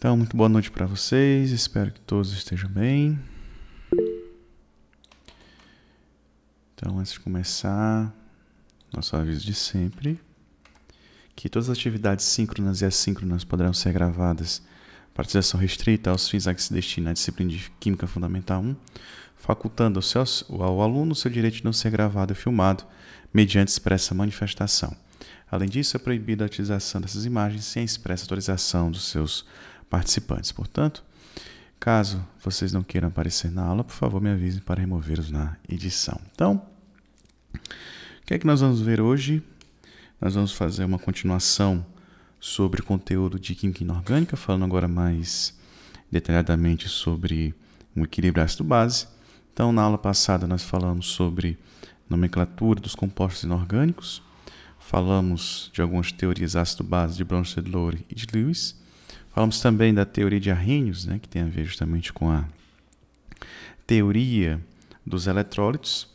Então, muito boa noite para vocês. Espero que todos estejam bem. Então, antes de começar, nosso aviso de sempre, que todas as atividades síncronas e assíncronas poderão ser gravadas para utilização restrita aos fins a que se destina a disciplina de Química Fundamental 1, facultando ao, seu, ao aluno o seu direito de não ser gravado e filmado mediante expressa manifestação. Além disso, é proibida a utilização dessas imagens sem a expressa autorização dos seus participantes. Portanto, caso vocês não queiram aparecer na aula, por favor, me avisem para removê-los na edição. Então, o que é que nós vamos ver hoje? Nós vamos fazer uma continuação sobre o conteúdo de Química Inorgânica, falando agora mais detalhadamente sobre o equilíbrio ácido-base. Então, na aula passada, nós falamos sobre nomenclatura dos compostos inorgânicos, falamos de algumas teorias ácido-base de Bronsted-Lowry e de Lewis, Falamos também da teoria de Arrhenius, né, que tem a ver justamente com a teoria dos eletrólitos,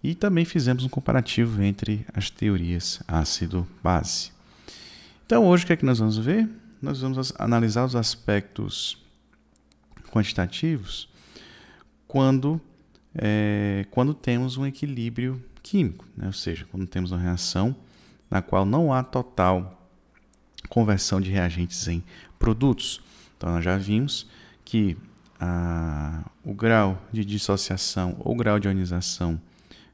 e também fizemos um comparativo entre as teorias ácido-base. Então, hoje o que é que nós vamos ver? Nós vamos analisar os aspectos quantitativos quando, é, quando temos um equilíbrio químico, né? ou seja, quando temos uma reação na qual não há total conversão de reagentes em produtos. Então, nós já vimos que a, o grau de dissociação ou grau de ionização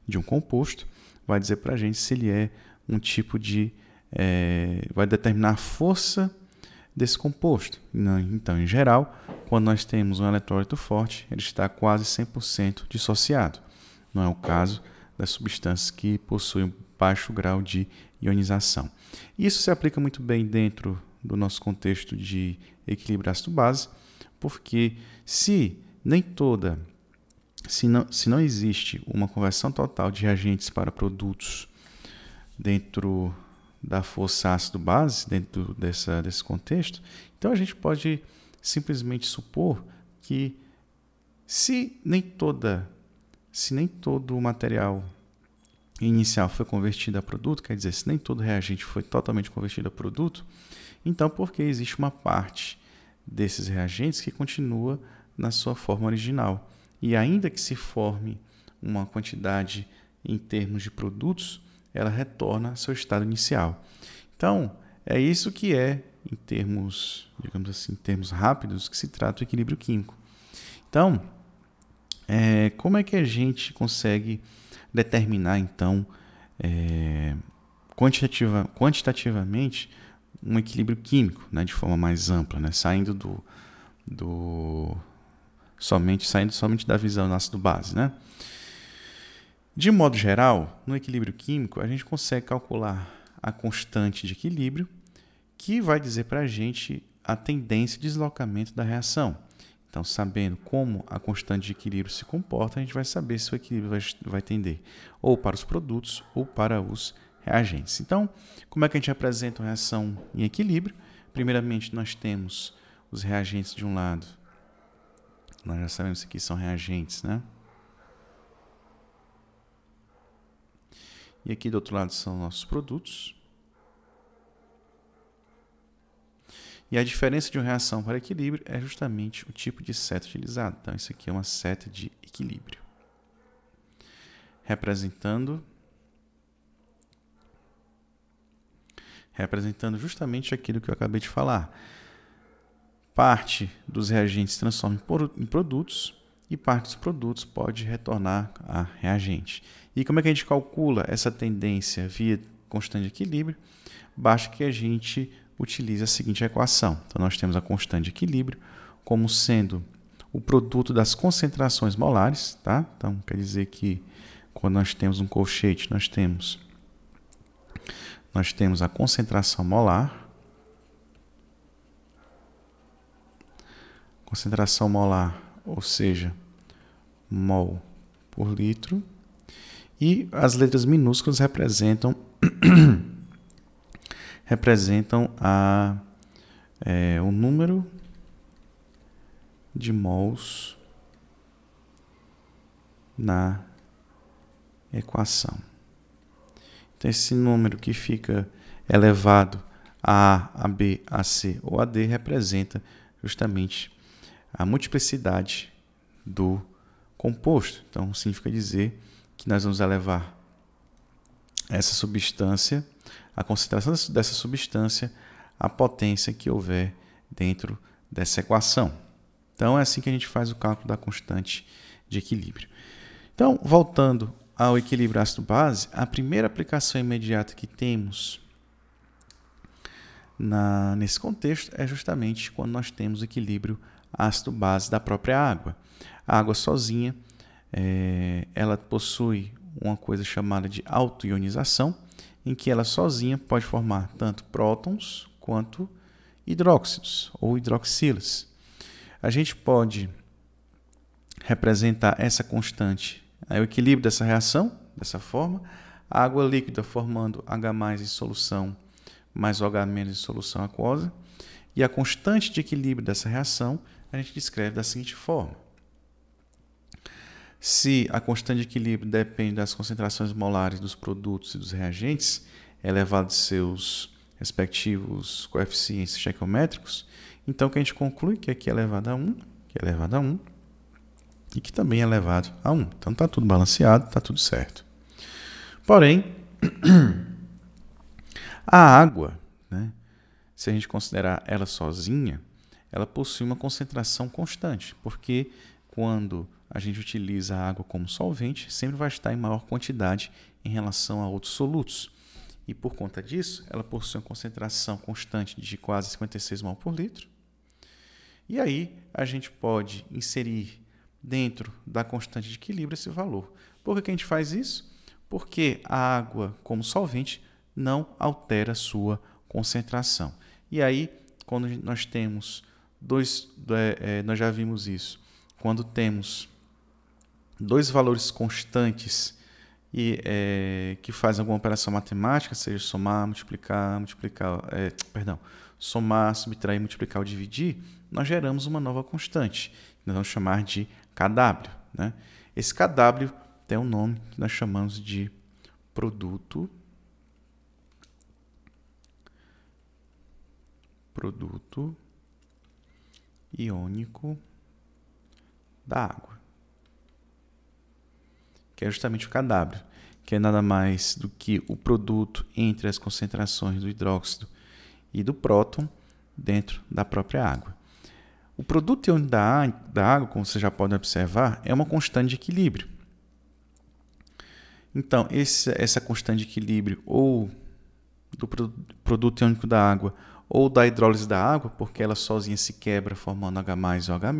de um composto vai dizer para a gente se ele é um tipo de. É, vai determinar a força desse composto. Então, em geral, quando nós temos um eletrólito forte, ele está quase 100% dissociado. Não é o caso das substâncias que possuem baixo grau de ionização. Isso se aplica muito bem dentro do nosso contexto de equilíbrio ácido-base, porque se nem toda, se não, se não existe uma conversão total de reagentes para produtos dentro da força ácido-base, dentro dessa, desse contexto, então a gente pode simplesmente supor que se nem toda, se nem todo o material inicial foi convertido a produto, quer dizer, se nem todo reagente foi totalmente convertido a produto, então porque existe uma parte desses reagentes que continua na sua forma original. E ainda que se forme uma quantidade em termos de produtos, ela retorna ao seu estado inicial. Então, é isso que é, em termos, digamos assim, em termos rápidos, que se trata o equilíbrio químico. Então, é, como é que a gente consegue determinar, então, é, quantitativa, quantitativamente um equilíbrio químico, né, de forma mais ampla, né, saindo do, do somente saindo somente da visão do ácido base, né? De modo geral, no equilíbrio químico, a gente consegue calcular a constante de equilíbrio, que vai dizer para a gente a tendência de deslocamento da reação. Então, sabendo como a constante de equilíbrio se comporta, a gente vai saber se o equilíbrio vai, vai tender ou para os produtos ou para os reagentes. Então, como é que a gente apresenta uma reação em equilíbrio? Primeiramente, nós temos os reagentes de um lado. Nós já sabemos que são reagentes, né? E aqui do outro lado são nossos produtos. E a diferença de uma reação para equilíbrio é justamente o tipo de seta utilizado. Então, isso aqui é uma seta de equilíbrio. Representando representando justamente aquilo que eu acabei de falar. Parte dos reagentes transforma em produtos e parte dos produtos pode retornar a reagente. E como é que a gente calcula essa tendência via constante de equilíbrio? Basta que a gente utilize a seguinte equação. Então, nós temos a constante de equilíbrio como sendo o produto das concentrações molares. Tá? Então, quer dizer que quando nós temos um colchete, nós temos, nós temos a concentração molar. Concentração molar, ou seja, mol por litro. E as letras minúsculas representam representam a, é, o número de mols na equação. Então, esse número que fica elevado a A, a B, a C ou a D representa justamente a multiplicidade do composto. Então, significa dizer que nós vamos elevar essa substância, a concentração dessa substância, à potência que houver dentro dessa equação. Então, é assim que a gente faz o cálculo da constante de equilíbrio. Então, voltando ao equilíbrio ácido-base, a primeira aplicação imediata que temos na, nesse contexto é justamente quando nós temos equilíbrio ácido-base da própria água. A água sozinha, é, ela possui uma coisa chamada de autoionização, em que ela sozinha pode formar tanto prótons quanto hidróxidos ou hidroxilas. A gente pode representar essa constante O equilíbrio dessa reação, dessa forma, a água líquida formando H em solução mais OH- em solução aquosa, e a constante de equilíbrio dessa reação a gente descreve da seguinte forma. Se a constante de equilíbrio depende das concentrações molares dos produtos e dos reagentes, elevado de seus respectivos coeficientes estequiométricos, então que a gente conclui que aqui é elevado a 1, que é elevado a 1, e que também é elevado a 1. Então está tudo balanceado, está tudo certo. Porém, a água, né, se a gente considerar ela sozinha, ela possui uma concentração constante, porque quando a gente utiliza a água como solvente, sempre vai estar em maior quantidade em relação a outros solutos. E por conta disso, ela possui uma concentração constante de quase 56 mol por litro. E aí a gente pode inserir dentro da constante de equilíbrio esse valor. Por que a gente faz isso? Porque a água, como solvente, não altera sua concentração. E aí, quando nós temos dois, é, é, nós já vimos isso, quando temos dois valores constantes e é, que fazem alguma operação matemática, seja somar, multiplicar, multiplicar, é, perdão, somar, subtrair, multiplicar ou dividir, nós geramos uma nova constante. Nós vamos chamar de KW. Né? Esse KW tem um nome que nós chamamos de produto produto iônico da água, que é justamente o KW, que é nada mais do que o produto entre as concentrações do hidróxido e do próton dentro da própria água. O produto iônico da, da água, como você já pode observar, é uma constante de equilíbrio. Então, esse, essa constante de equilíbrio ou do produto iônico da água ou da hidrólise da água, porque ela sozinha se quebra formando H ou H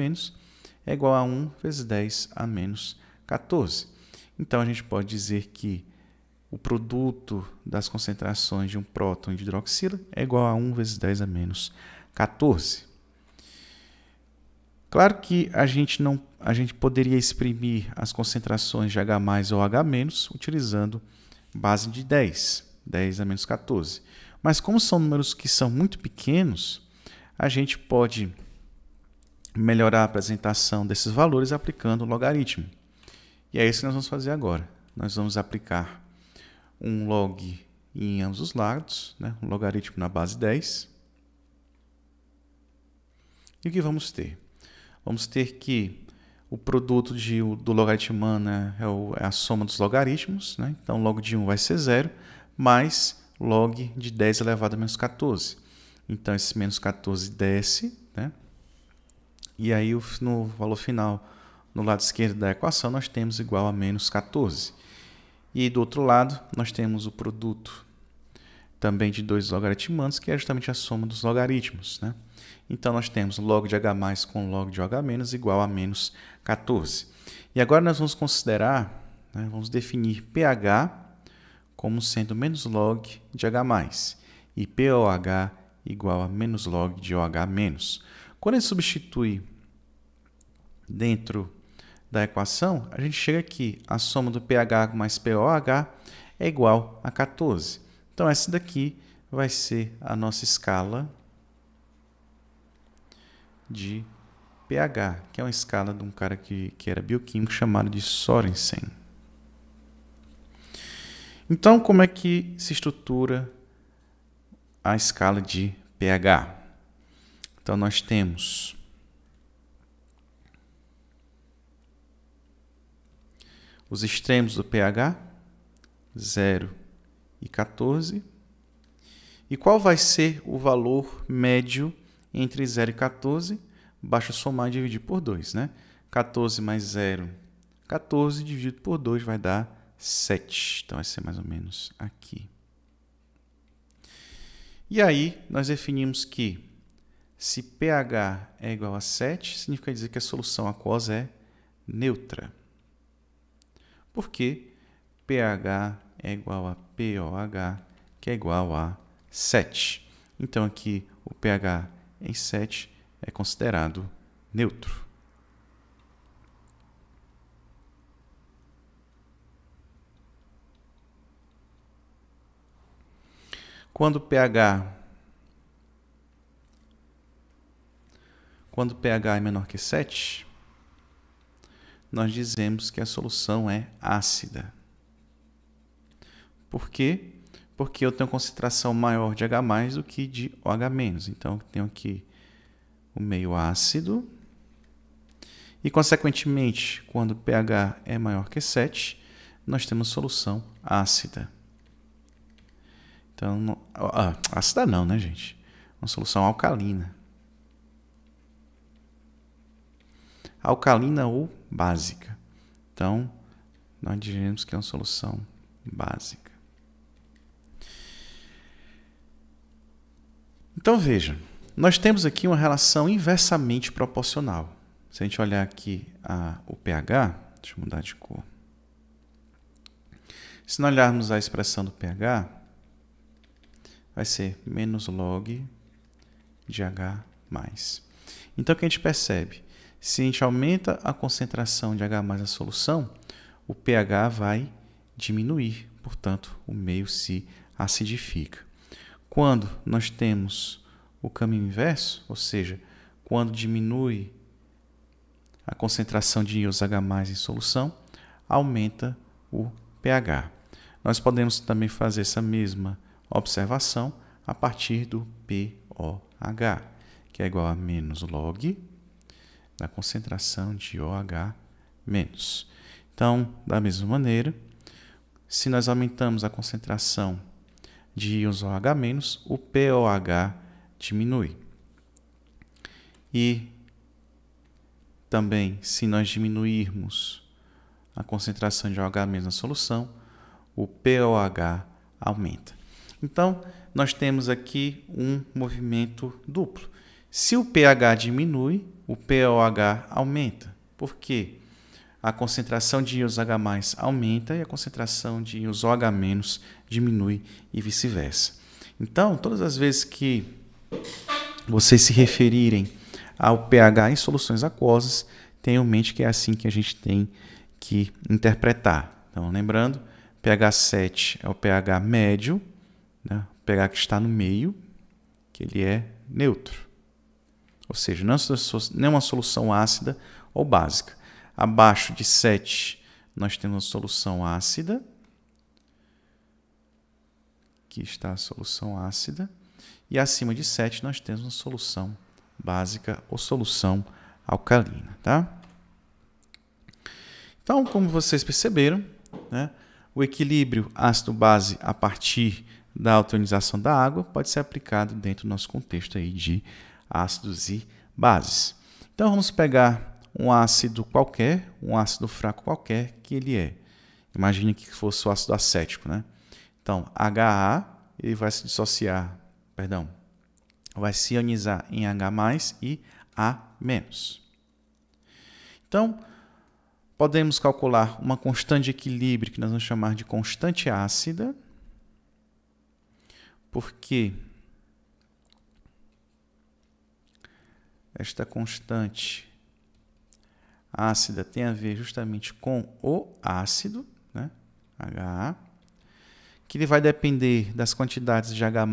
é igual a 1 vezes 10 a menos 14. Então, a gente pode dizer que o produto das concentrações de um próton e de hidroxila é igual a 1 vezes 10 a menos 14. Claro que a gente não a gente poderia exprimir as concentrações de H+ ou H- utilizando base de 10, 10 a menos 14. Mas como são números que são muito pequenos, a gente pode melhorar a apresentação desses valores aplicando o logaritmo. E é isso que nós vamos fazer agora. Nós vamos aplicar um log em ambos os lados, né? um logaritmo na base 10. E o que vamos ter? Vamos ter que o produto de, do logaritmo né, é, o, é, a soma dos logaritmos, né? então log de 1 vai ser zero, mais log de 10 elevado a menos 14. Então esse menos 14 desce, né? e aí no valor final, no lado esquerdo da equação, nós temos igual a menos 14. E do outro lado, nós temos o produto também de dois logaritmandos, que é justamente a soma dos logaritmos. Né? Então, nós temos log de H com log de OH- igual a menos 14. E agora nós vamos considerar, né, vamos definir pH como sendo menos log de H+, e POH igual a menos log de OH-. Quando a gente substitui dentro da equação, a gente chega aqui, a soma do pH mais POH é igual a 14. Então, essa daqui vai ser a nossa escala de pH, que é uma escala de um cara que, que era bioquímico chamado de Sorensen. Então, como é que se estrutura a escala de pH? Então, nós temos os extremos do pH, 0 e 14. E qual vai ser o valor médio entre 0 e 14? Basta somar e dividir por 2, né? 14 mais 0, 14 dividido por 2 vai dar 7. Então, vai ser mais ou menos aqui. E aí, nós definimos que se pH é igual a 7, significa dizer que a solução aquosa é neutra. Porque pH é igual a POH, que é igual a 7. Então, aqui o pH em 7 é considerado neutro. Quando pH quando pH é menor que 7, nós dizemos que a solução é ácida. Por quê? Porque eu tenho concentração maior de H do que de OH-. Então, tenho aqui o meio ácido. E, consequentemente, quando o pH é maior que 7, nós temos solução ácida. Então, ah, ácida não, né, gente? Uma solução alcalina. Alcalina ou básica. Então, nós dizemos que é uma solução básica. Então, veja, nós temos aqui uma relação inversamente proporcional. Se a gente olhar aqui a, o pH, deixa eu mudar de cor. Se nós olharmos a expressão do pH, vai ser menos log de H+. Então, o que a gente percebe? Se a gente aumenta a concentração de H na solução, o pH vai diminuir, portanto, o meio se acidifica. Quando nós temos o caminho inverso, ou seja, quando diminui a concentração de íons H+ em solução, aumenta o pH. Nós podemos também fazer essa mesma observação a partir do pOH, que é igual a menos log da concentração de OH menos. Então, da mesma maneira, se nós aumentamos a concentração de íons OH o pOH diminui. E também, se nós diminuirmos a concentração de OH na solução, o pOH aumenta. Então, nós temos aqui um movimento duplo. Se o pH diminui, o pOH aumenta. Por quê? A concentração de íons H+ aumenta e a concentração de íons OH- diminui e vice-versa. Então, todas as vezes que vocês se referirem ao pH em soluções aquosas, tenham em mente que é assim que a gente tem que interpretar. Então, lembrando, pH 7 é o pH médio, né? o pH que está no meio, que ele é neutro. Ou seja, não é uma solução ácida ou básica. Abaixo de 7, nós temos a solução ácida. Aqui está a solução ácida. E acima de 7, nós temos uma solução básica ou solução alcalina. Tá? Então, como vocês perceberam, né, o equilíbrio ácido-base a partir da alcalinização da água pode ser aplicado dentro do nosso contexto aí de ácidos e bases. Então vamos pegar um ácido qualquer, um ácido fraco qualquer que ele é. Imagine que fosse o ácido acético, né? Então, HA, ele vai se dissociar, perdão, vai se ionizar em H+, e A-. Então, podemos calcular uma constante de equilíbrio que nós vamos chamar de constante ácida, porque esta constante ácida tem a ver justamente com o ácido, né? HA, que ele vai depender das quantidades de H+,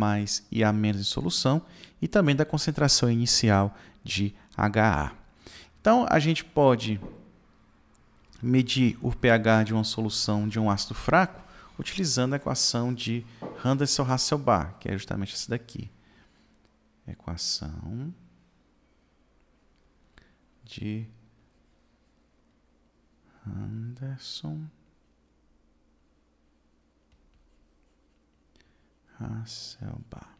e A- em solução e também da concentração inicial de HA. Então, a gente pode medir o pH de uma solução de um ácido fraco utilizando a equação de Henderson-Hasselbalch, que é justamente essa daqui. Equação de Anderson Hasselbalch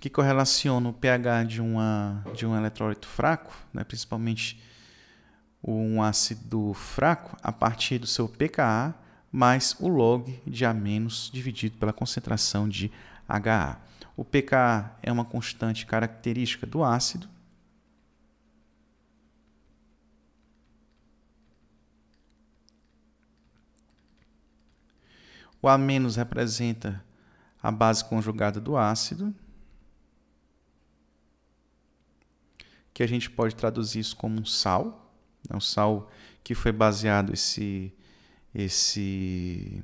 que correlaciona o pH de, uma, de um eletrólito fraco, né, principalmente um ácido fraco, a partir do seu pKa mais o log de A- dividido pela concentração de HA. O pKa é uma constante característica do ácido. O A- representa a base conjugada do ácido. que a gente pode traduzir isso como um sal, né? um sal que foi baseado esse esse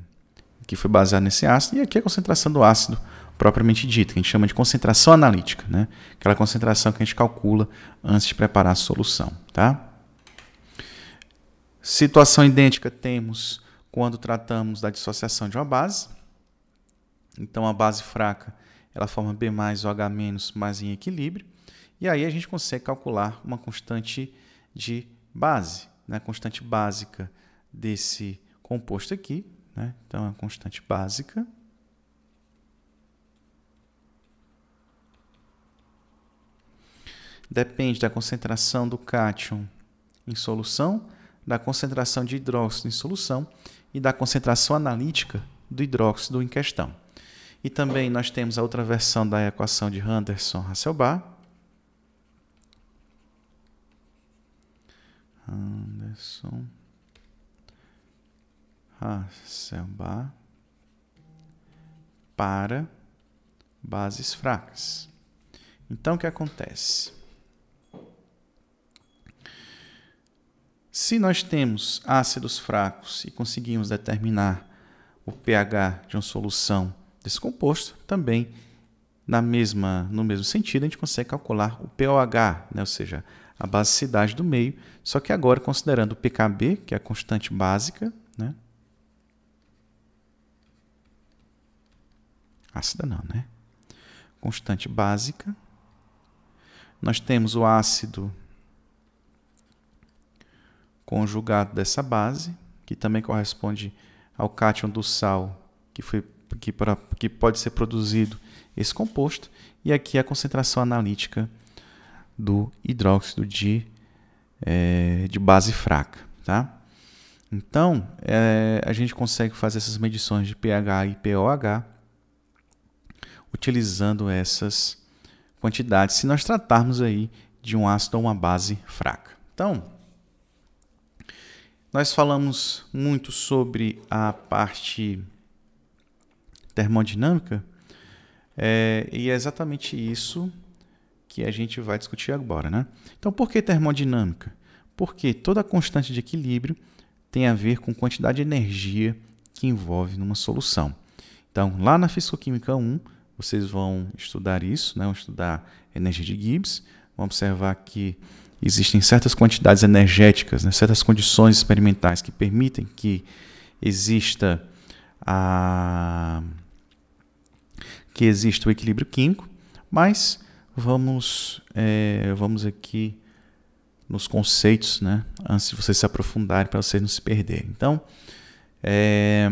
que foi baseado nesse ácido e aqui a concentração do ácido propriamente dita, que a gente chama de concentração analítica, né? Aquela concentração que a gente calcula antes de preparar a solução, tá? Situação idêntica temos quando tratamos da dissociação de uma base. Então a base fraca, ela forma B mais ou H menos, mas em equilíbrio. E aí a gente consegue calcular uma constante de base, né? a constante básica desse composto aqui. Né? Então, a constante básica depende da concentração do cátion em solução, da concentração de hidróxido em solução e da concentração analítica do hidróxido em questão. E também nós temos a outra versão da equação de Henderson-Hasselbalch, Anderson Hasselbalch para bases fracas. Então, o que acontece? Se nós temos ácidos fracos e conseguimos determinar o pH de uma solução desse composto, também na mesma, no mesmo sentido, a gente consegue calcular o pOH, né? ou seja, a basicidade do meio, só que agora considerando o pKb, que é a constante básica, né? Ácida não, né? Constante básica. Nós temos o ácido conjugado dessa base, que também corresponde ao cátion do sal, que, foi, que, pra, que pode ser produzido esse composto, e aqui a concentração analítica do hidróxido de, é, de base fraca. Tá? Então, é, a gente consegue fazer essas medições de pH e pOH utilizando essas quantidades, se nós tratarmos aí de um ácido ou uma base fraca. Então, nós falamos muito sobre a parte termodinâmica, é, e é exatamente isso que a gente vai discutir agora. Né? Então, por que termodinâmica? Porque toda constante de equilíbrio tem a ver com quantidade de energia que envolve numa solução. Então, lá na Físico-Química 1, vocês vão estudar isso, né? vão estudar energia de Gibbs, vão observar que existem certas quantidades energéticas, né? certas condições experimentais que permitem que exista a que exista o equilíbrio químico, mas vamos, é, vamos aqui nos conceitos, né? Antes de vocês se aprofundarem, para vocês não se perderem. Então, é,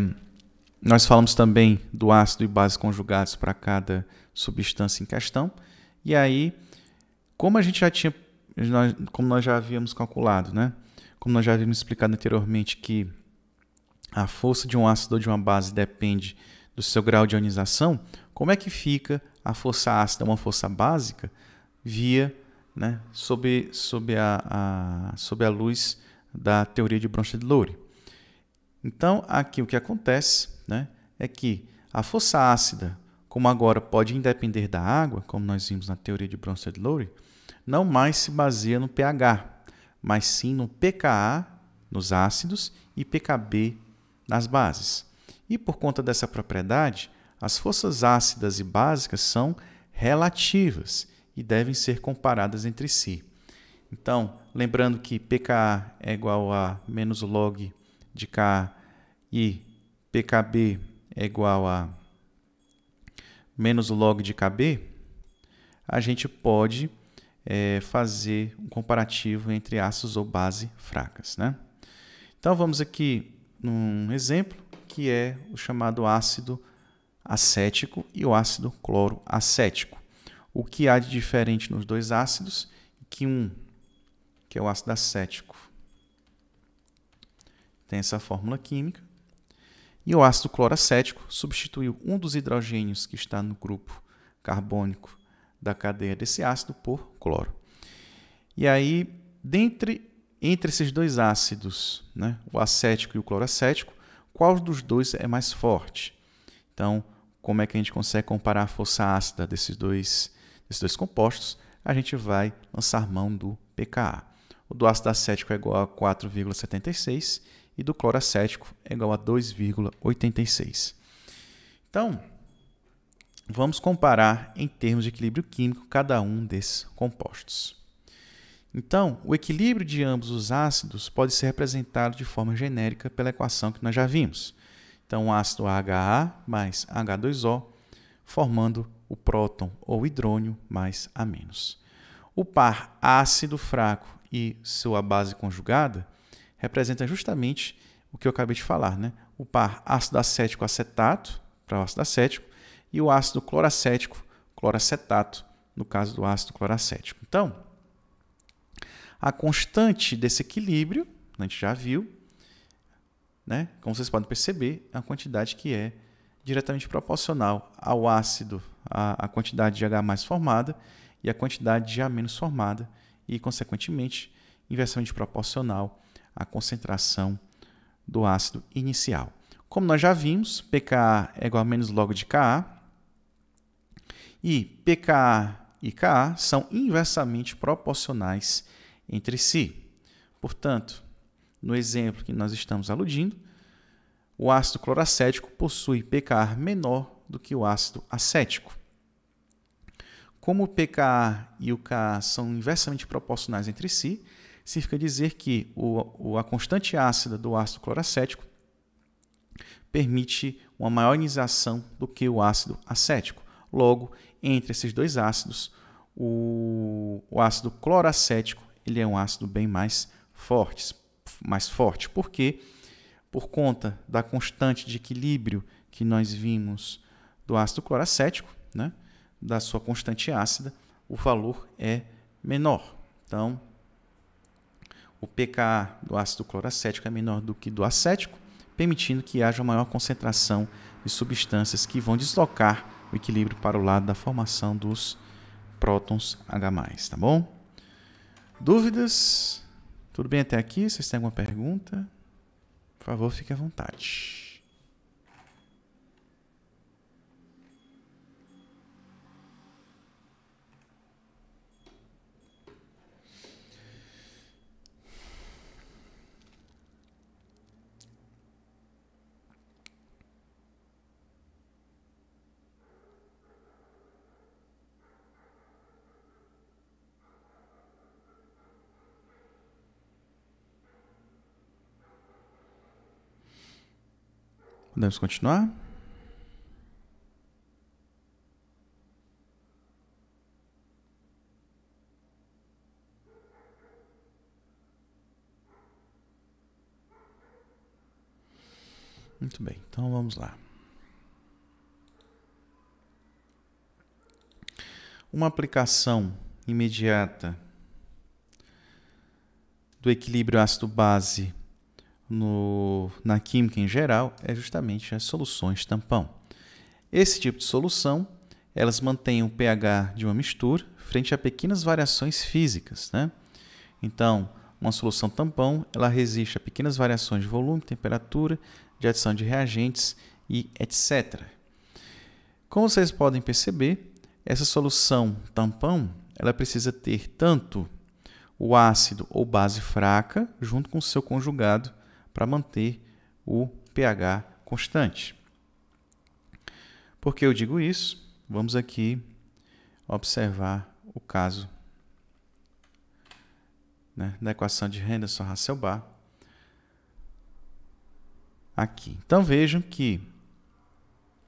nós falamos também do ácido e base conjugados para cada substância em questão. E aí, como a gente já tinha, nós, como nós já havíamos calculado, né? Como nós já havíamos explicado anteriormente que a força de um ácido ou de uma base depende do seu grau de ionização, como é que fica a força ácida, uma força básica, via né, sob, sob, a, a, sob a luz da teoria de Bronsted-Lowry. Então, aqui o que acontece né, é que a força ácida, como agora pode independer da água, como nós vimos na teoria de Bronsted-Lowry, não mais se baseia no pH, mas sim no pKa nos ácidos e pKb nas bases. E por conta dessa propriedade, as forças ácidas e básicas são relativas e devem ser comparadas entre si. Então, lembrando que pKa é igual a menos log de K e pKb é igual a menos log de Kb, a gente pode é, fazer um comparativo entre ácidos ou base fracas. Né? Então vamos aqui num exemplo que é o chamado ácido acético e o ácido cloroacético. O que há de diferente nos dois ácidos? Que um, que é o ácido acético, tem essa fórmula química, e o ácido cloroacético substituiu um dos hidrogênios que está no grupo carbônico da cadeia desse ácido por cloro. E aí, dentre, entre esses dois ácidos, né, o acético e o cloroacético, qual dos dois é mais forte? Então, como é que a gente consegue comparar a força ácida desses dois, desses dois compostos? A gente vai lançar mão do pKa. O do ácido acético é igual a 4,76 e do cloroacético é igual a 2,86. Então, vamos comparar em termos de equilíbrio químico cada um desses compostos. Então, o equilíbrio de ambos os ácidos pode ser representado de forma genérica pela equação que nós já vimos. Então, o ácido HA mais H2O, formando o próton ou hidrônio mais A-. O par ácido fraco e sua base conjugada representa justamente o que eu acabei de falar, né? O par ácido acético acetato para o ácido acético e o ácido cloracético cloracetato no caso do ácido cloracético. Então, a constante desse equilíbrio, a gente já viu, né? Como vocês podem perceber, é a quantidade que é diretamente proporcional ao ácido, a, a quantidade de H mais formada e a quantidade de A menos formada e, consequentemente, inversamente proporcional à concentração do ácido inicial. Como nós já vimos, pKa é igual a menos log de Ka e pKa e Ka são inversamente proporcionais entre si. Portanto, no exemplo que nós estamos aludindo, o ácido cloracético possui pKa menor do que o ácido acético. Como o pKa e o Ka são inversamente proporcionais entre si, significa dizer que o, a constante ácida do ácido cloracético permite uma maior ionização do que o ácido acético. Logo, entre esses dois ácidos, o, o ácido cloracético ele é um ácido bem mais forte, mais forte. Por quê? Por conta da constante de equilíbrio que nós vimos do ácido cloracético, né? da sua constante ácida, o valor é menor. Então, o pKa do ácido cloracético é menor do que do acético, permitindo que haja maior concentração de substâncias que vão deslocar o equilíbrio para o lado da formação dos prótons H+, tá bom? Dúvidas? Tudo bem até aqui? Vocês têm alguma pergunta? Por favor, fique à vontade. Podemos continuar? Muito bem, então vamos lá. Uma aplicação imediata do equilíbrio ácido-base no, na química em geral é justamente as soluções tampão. Esse tipo de solução, elas mantêm o pH de uma mistura frente a pequenas variações físicas. Né? Então, uma solução tampão ela resiste a pequenas variações de volume, temperatura, de adição de reagentes e etc. Como vocês podem perceber, essa solução tampão ela precisa ter tanto o ácido ou base fraca junto com seu conjugado para manter o pH constante. Por que eu digo isso? Vamos aqui observar o caso né, da equação de Henderson-Hasselbalch aqui. Então vejam que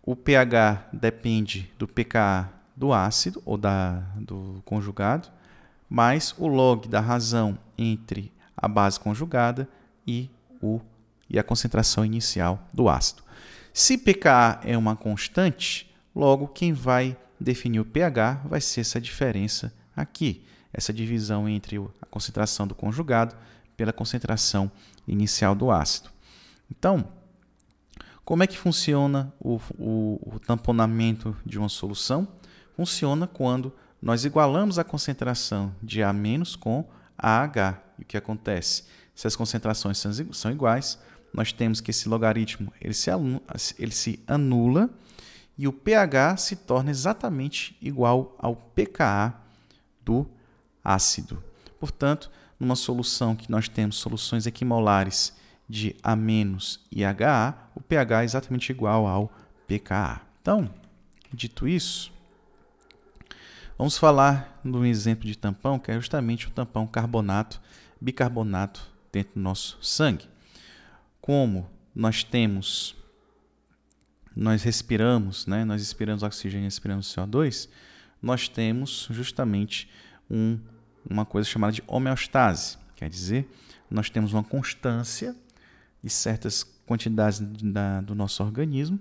o pH depende do pKa do ácido ou da, do conjugado, mais o log da razão entre a base conjugada e, e a concentração inicial do ácido. Se pKa é uma constante, logo quem vai definir o pH vai ser essa diferença aqui, essa divisão entre a concentração do conjugado pela concentração inicial do ácido. Então, como é que funciona o, o, o tamponamento de uma solução? Funciona quando nós igualamos a concentração de A- com AH. E o que acontece? Se as concentrações são iguais, nós temos que esse logaritmo ele se, ele se anula e o pH se torna exatamente igual ao pKa do ácido. Portanto, numa solução que nós temos soluções equimolares de A- e HA, o pH é exatamente igual ao pKa. Então, dito isso, vamos falar de um exemplo de tampão, que é justamente o tampão carbonato, bicarbonato dentro do nosso sangue como nós temos, nós respiramos, né? nós expiramos oxigênio e respiramos CO2, nós temos justamente um, uma coisa chamada de homeostase. Quer dizer, nós temos uma constância de certas quantidades da, do nosso organismo,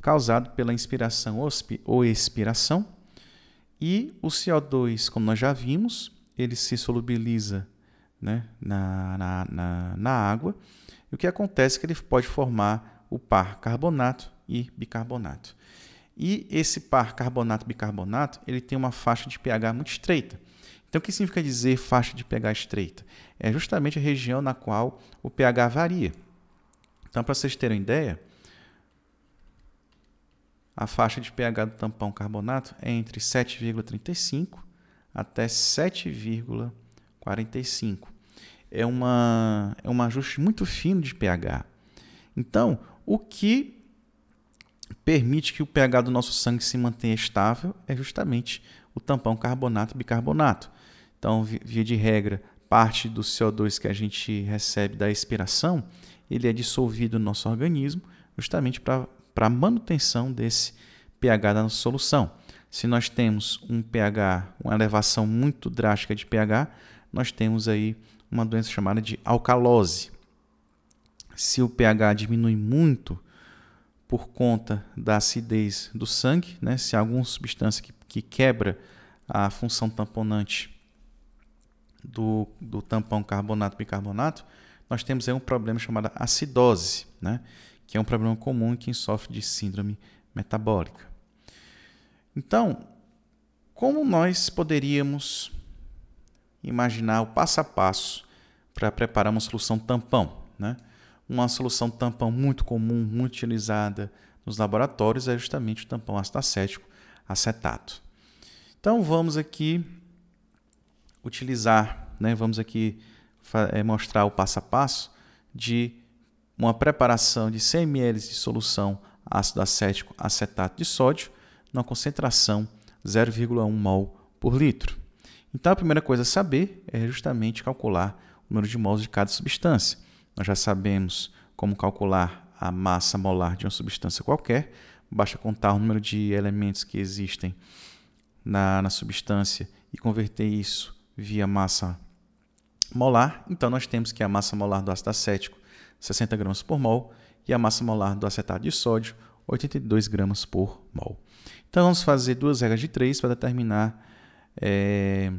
causado pela inspiração ou expiração, e o CO2, como nós já vimos, ele se solubiliza né, na, na, na, na água e o que acontece é que ele pode formar o par carbonato e bicarbonato. E esse par carbonato-bicarbonato ele tem uma faixa de pH muito estreita. Então, o que significa dizer faixa de pH estreita? É justamente a região na qual o pH varia. Então, para vocês terem ideia, a faixa de pH do tampão carbonato é entre 7,35 até 7,45 é, uma, é um ajuste muito fino de pH. Então, o que permite que o pH do nosso sangue se mantenha estável é justamente o tampão carbonato-bicarbonato. Então, via de regra, parte do CO2 que a gente recebe da expiração, ele é dissolvido no nosso organismo justamente para a manutenção desse pH da nossa solução. Se nós temos um pH, uma elevação muito drástica de pH, nós temos aí uma doença chamada de alcalose. Se o pH diminui muito por conta da acidez do sangue, né? se alguma substância que, que quebra a função tamponante do, do tampão carbonato-bicarbonato, nós temos aí um problema chamado acidose, né? que é um problema comum em quem sofre de síndrome metabólica. Então, como nós poderíamos imaginar o passo a passo para preparar uma solução tampão. Né? Uma solução tampão muito comum, muito utilizada nos laboratórios é justamente o tampão ácido acético acetato. Então vamos aqui utilizar, né, vamos aqui é, mostrar o passo a passo de uma preparação de 100 ml de solução ácido acético acetato de sódio numa concentração 0,1 mol por litro. Então, a primeira coisa a saber é justamente calcular o número de mols de cada substância. Nós já sabemos como calcular a massa molar de uma substância qualquer, basta contar o número de elementos que existem na, na substância e converter isso via massa molar. Então, nós temos que a massa molar do ácido acético, 60 gramas por mol, e a massa molar do acetato de sódio, 82 gramas por mol. Então, vamos fazer duas regras de três para determinar é,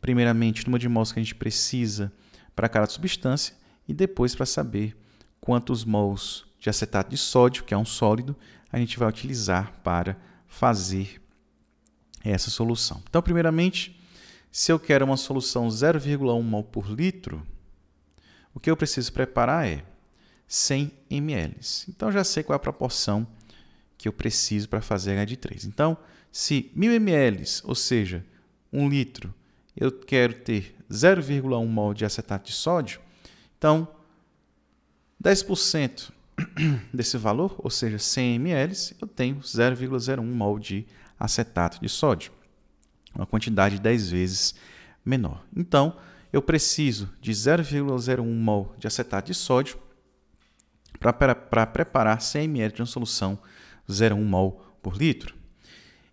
primeiramente, número de mols que a gente precisa para cada substância e depois para saber quantos mols de acetato de sódio, que é um sólido, a gente vai utilizar para fazer essa solução. Então, primeiramente, se eu quero uma solução 0,1 mol por litro, o que eu preciso preparar é 100 ml. Então, já sei qual é a proporção que eu preciso para fazer H de 3. Então, se 1000 ml, ou seja, 1 litro, eu quero ter 0,1 mol de acetato de sódio, então 10% desse valor, ou seja, 100 ml, eu tenho 0,01 mol de acetato de sódio, uma quantidade 10 vezes menor. Então, eu preciso de 0,01 mol de acetato de sódio para preparar 100 ml de uma solução 0,1 mol por litro.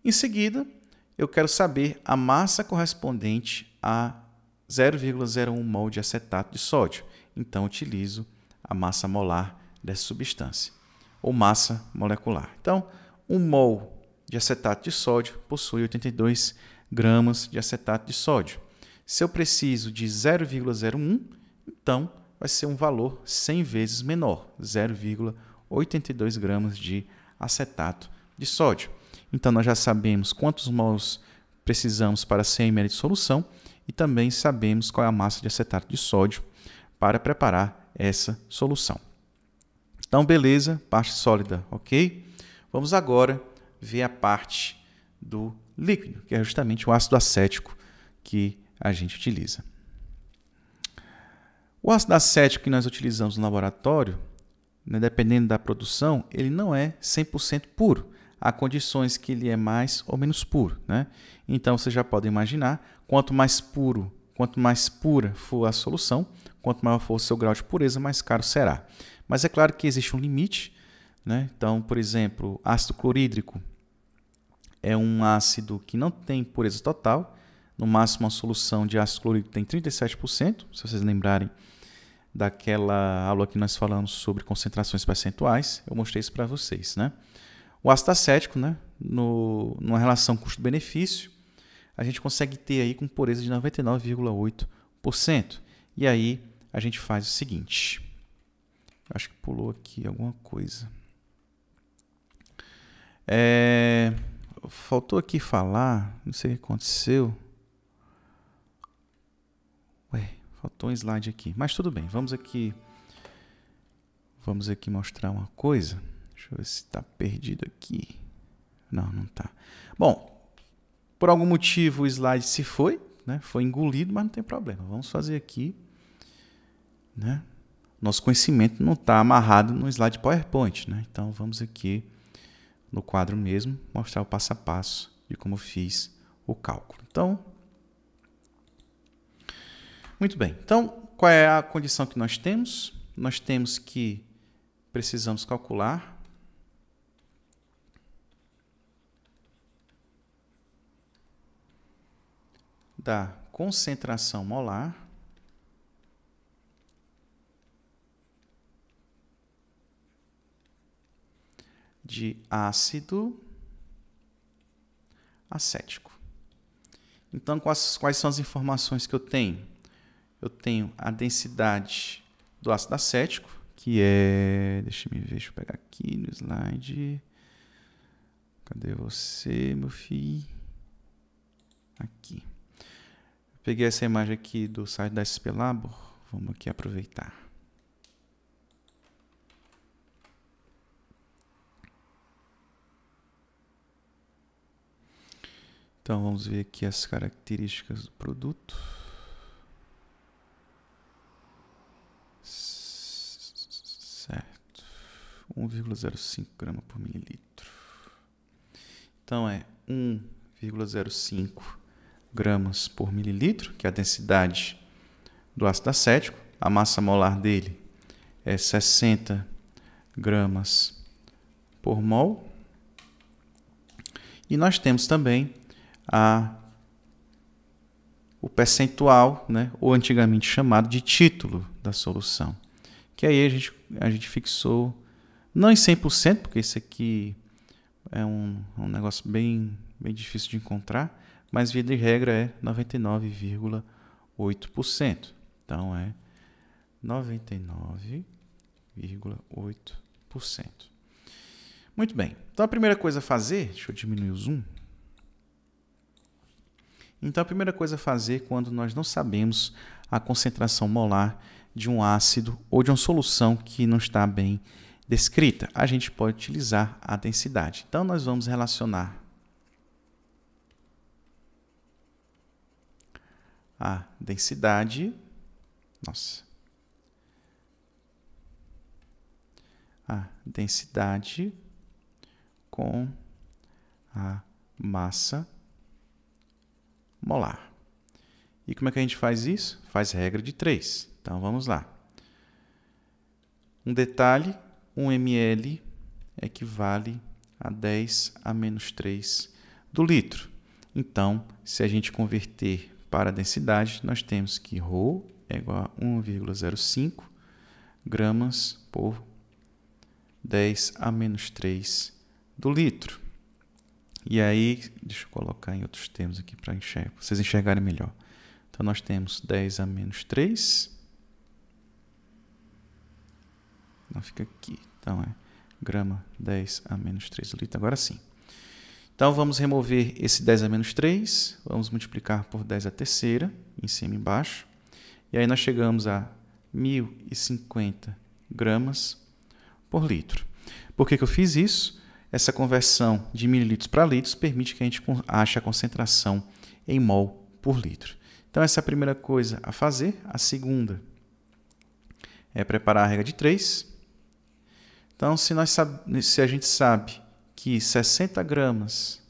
Em seguida, eu quero saber a massa correspondente a 0,01 mol de acetato de sódio. Então, utilizo a massa molar dessa substância, ou massa molecular. Então, 1 mol de acetato de sódio possui 82 gramas de acetato de sódio. Se eu preciso de 0,01, então vai ser um valor 100 vezes menor, 0,82 gramas de acetato de sódio. Então, nós já sabemos quantos mols precisamos para 100 ml de solução e também sabemos qual é a massa de acetato de sódio para preparar essa solução. Então, beleza, parte sólida, ok? Vamos agora ver a parte do líquido, que é justamente o ácido acético que a gente utiliza. O ácido acético que nós utilizamos no laboratório, né, dependendo da produção, ele não é 100% puro. Há condições que ele é mais ou menos puro. Né? Então, você já pode imaginar, quanto mais puro, quanto mais pura for a solução, quanto maior for o seu grau de pureza, mais caro será. Mas é claro que existe um limite. Né? Então, por exemplo, ácido clorídrico é um ácido que não tem pureza total, no máximo, a solução de ácido clorídrico tem 37%, se vocês lembrarem daquela aula que nós falamos sobre concentrações percentuais, eu mostrei isso para vocês. Né? O ácido acético, né, no, numa relação custo-benefício, a gente consegue ter aí com pureza de 99,8%. E aí a gente faz o seguinte. Acho que pulou aqui alguma coisa. É, faltou aqui falar, não sei o que aconteceu. Faltou um slide aqui. Mas tudo bem, vamos aqui. Vamos aqui mostrar uma coisa. Deixa eu ver se está perdido aqui. Não, não está. Bom, por algum motivo o slide se foi, né? foi engolido, mas não tem problema. Vamos fazer aqui. Né? Nosso conhecimento não está amarrado no slide PowerPoint. Né? Então vamos aqui no quadro mesmo mostrar o passo a passo de como fiz o cálculo. Então, muito bem. Então, qual é a condição que nós temos? Nós temos que precisamos calcular da concentração molar de ácido acético. Então, quais, quais são as informações que eu tenho? eu tenho a densidade do ácido acético, que é. Deixa eu ver, deixa eu pegar aqui no slide. Cadê você, meu filho? Aqui. Peguei essa imagem aqui do site da SP Labor. Vamos aqui aproveitar. Então vamos ver aqui as características do produto. 1,05 grama por mililitro. Então é 1,05 gramas por mililitro, que é a densidade do ácido acético. A massa molar dele é 60 gramas por mol. E nós temos também a, o percentual, né, ou antigamente chamado de título da solução. Que aí a gente, a gente fixou não em 100%, porque isso aqui é um, um negócio bem, bem difícil de encontrar, mas via de regra é 99,8%. Então é 99,8%. Muito bem. Então a primeira coisa a fazer, deixa eu diminuir o zoom. Então a primeira coisa a fazer quando nós não sabemos a concentração molar de um ácido ou de uma solução que não está bem descrita, a gente pode utilizar a densidade. Então, nós vamos relacionar a densidade, nossa, a densidade com a massa molar. E como é que a gente faz isso? Faz regra de 3. Então vamos lá. Um detalhe 1 ml equivale a 10 a menos 3 do litro. Então, se a gente converter para a densidade, nós temos que ρ é igual a 1,05 gramas por 10 a menos 3 do litro. E aí, deixa eu colocar em outros termos aqui para enxergar, vocês enxergarem melhor. Então, nós temos 10 a menos 3. Não fica aqui. Então, é grama 10 a menos 3 do litro. Agora sim. Então, vamos remover esse 10 a menos 3. Vamos multiplicar por 10 a terceira, em cima e embaixo. E aí, nós chegamos a 1.050 gramas por litro. Por que, que eu fiz isso? Essa conversão de mililitros para litros permite que a gente ache a concentração em mol por litro. Então, essa é a primeira coisa a fazer. A segunda é preparar a regra de 3. Então, se, nós se a gente sabe que 60 gramas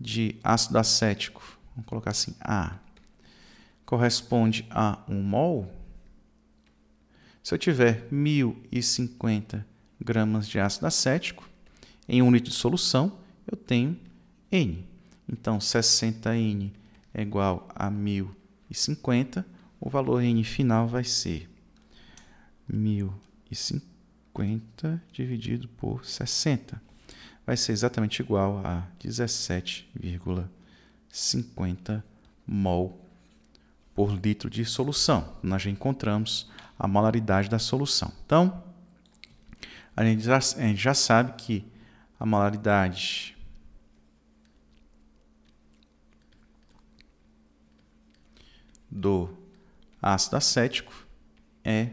de ácido acético, vamos colocar assim, A, corresponde a 1 mol, se eu tiver 1050 gramas de ácido acético em um litro de solução, eu tenho N. Então, 60N é igual a 1050, o valor N final vai ser 1050 dividido por 60. Vai ser exatamente igual a 17,50 mol por litro de solução. Nós já encontramos a molaridade da solução. Então, a gente já, a gente já sabe que a molaridade do ácido acético é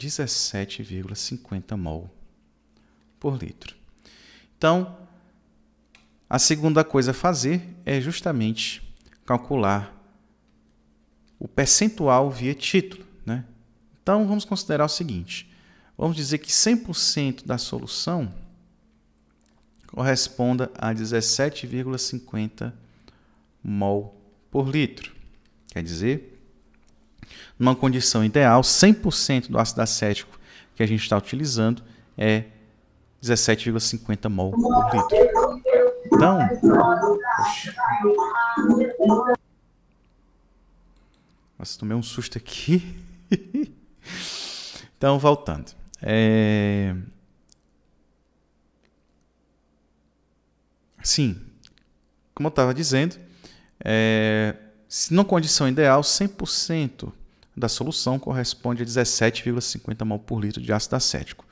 17,50 mol por litro. Então, a segunda coisa a fazer é justamente calcular o percentual via título. Né? Então, vamos considerar o seguinte: vamos dizer que 100% da solução corresponda a 17,50 mol por litro. Quer dizer, numa condição ideal, 100% do ácido acético que a gente está utilizando é 17,50 mol por litro. Então, nossa, tomei um susto aqui. então, voltando. É... Sim, como eu estava dizendo, é... se numa condição ideal, 100% da solução corresponde a 17,50 mol por litro de ácido acético.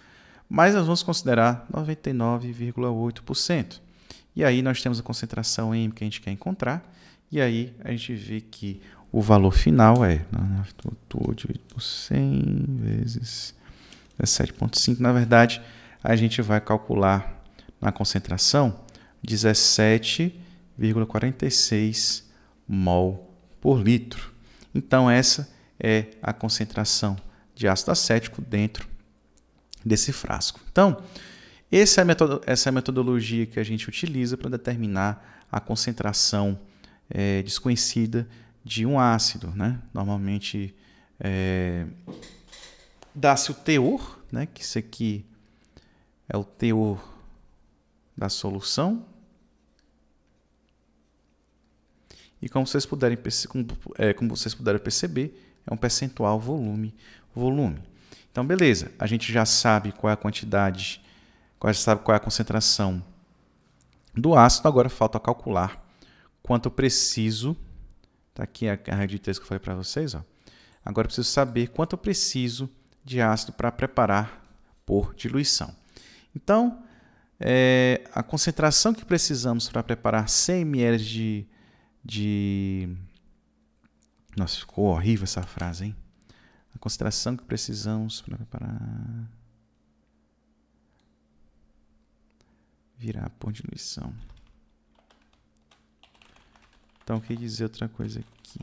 Mas nós vamos considerar 99,8%. E aí nós temos a concentração M que a gente quer encontrar. E aí a gente vê que o valor final é dividido por 100 vezes 17,5. Na verdade, a gente vai calcular na concentração 17,46 mol por litro. Então, essa é a concentração de ácido acético dentro desse frasco. Então, essa é a, metodologia que a gente utiliza para determinar a concentração é, desconhecida de um ácido. Né? Normalmente é, dá-se o teor, né? que isso aqui é o teor da solução. E como vocês puderem, como, é, como vocês puderam perceber, é um percentual volume volume. Então, beleza, a gente já sabe qual é a quantidade, já sabe qual é a concentração do ácido, agora falta calcular quanto eu preciso Está aqui a carga de texto que eu falei para vocês. Ó. Agora eu preciso saber quanto eu preciso de ácido para preparar por diluição. Então, é, a concentração que precisamos para preparar 100 ml de, de... Nossa, ficou horrível essa frase, hein? A concentração que precisamos para preparar... Virar por diluição. Então, quer dizer outra coisa aqui.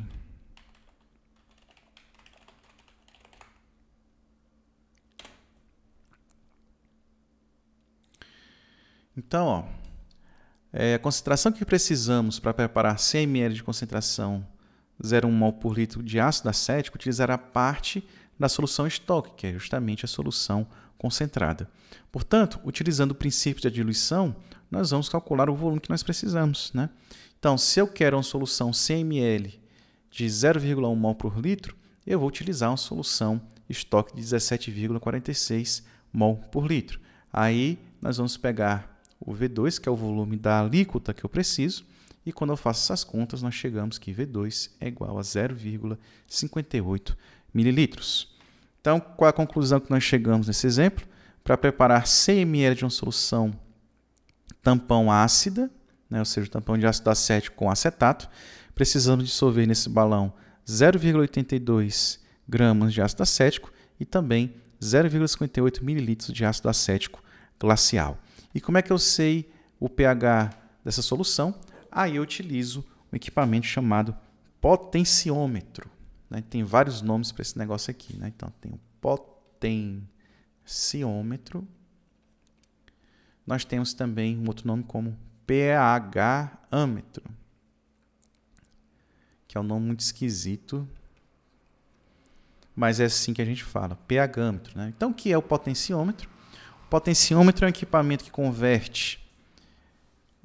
Então, ó, é, a concentração que precisamos para preparar 100 ml de concentração 0,1 mol por litro de ácido acético utilizará parte da solução estoque, que é justamente a solução concentrada. Portanto, utilizando o princípio da diluição, nós vamos calcular o volume que nós precisamos. Né? Então, se eu quero uma solução 100 ml de 0,1 mol por litro, eu vou utilizar uma solução estoque de 17,46 mol por litro. Aí nós vamos pegar o V2, que é o volume da alíquota que eu preciso, e quando eu faço essas contas, nós chegamos que V2 é igual a 0,58 mililitros. Então, qual é a conclusão que nós chegamos nesse exemplo? Para preparar 100 ml de uma solução tampão ácida, né, ou seja, tampão de ácido acético com acetato, precisamos dissolver nesse balão 0,82 gramas de ácido acético e também 0,58 mililitros de ácido acético glacial. E como é que eu sei o pH dessa solução? Aí eu utilizo um equipamento chamado potenciômetro. Né? Tem vários nomes para esse negócio aqui. Né? Então, tem o potenciômetro. Nós temos também um outro nome como pH-âmetro, que é um nome muito esquisito, mas é assim que a gente fala, pH-âmetro. Né? Então, o que é o potenciômetro? O potenciômetro é um equipamento que converte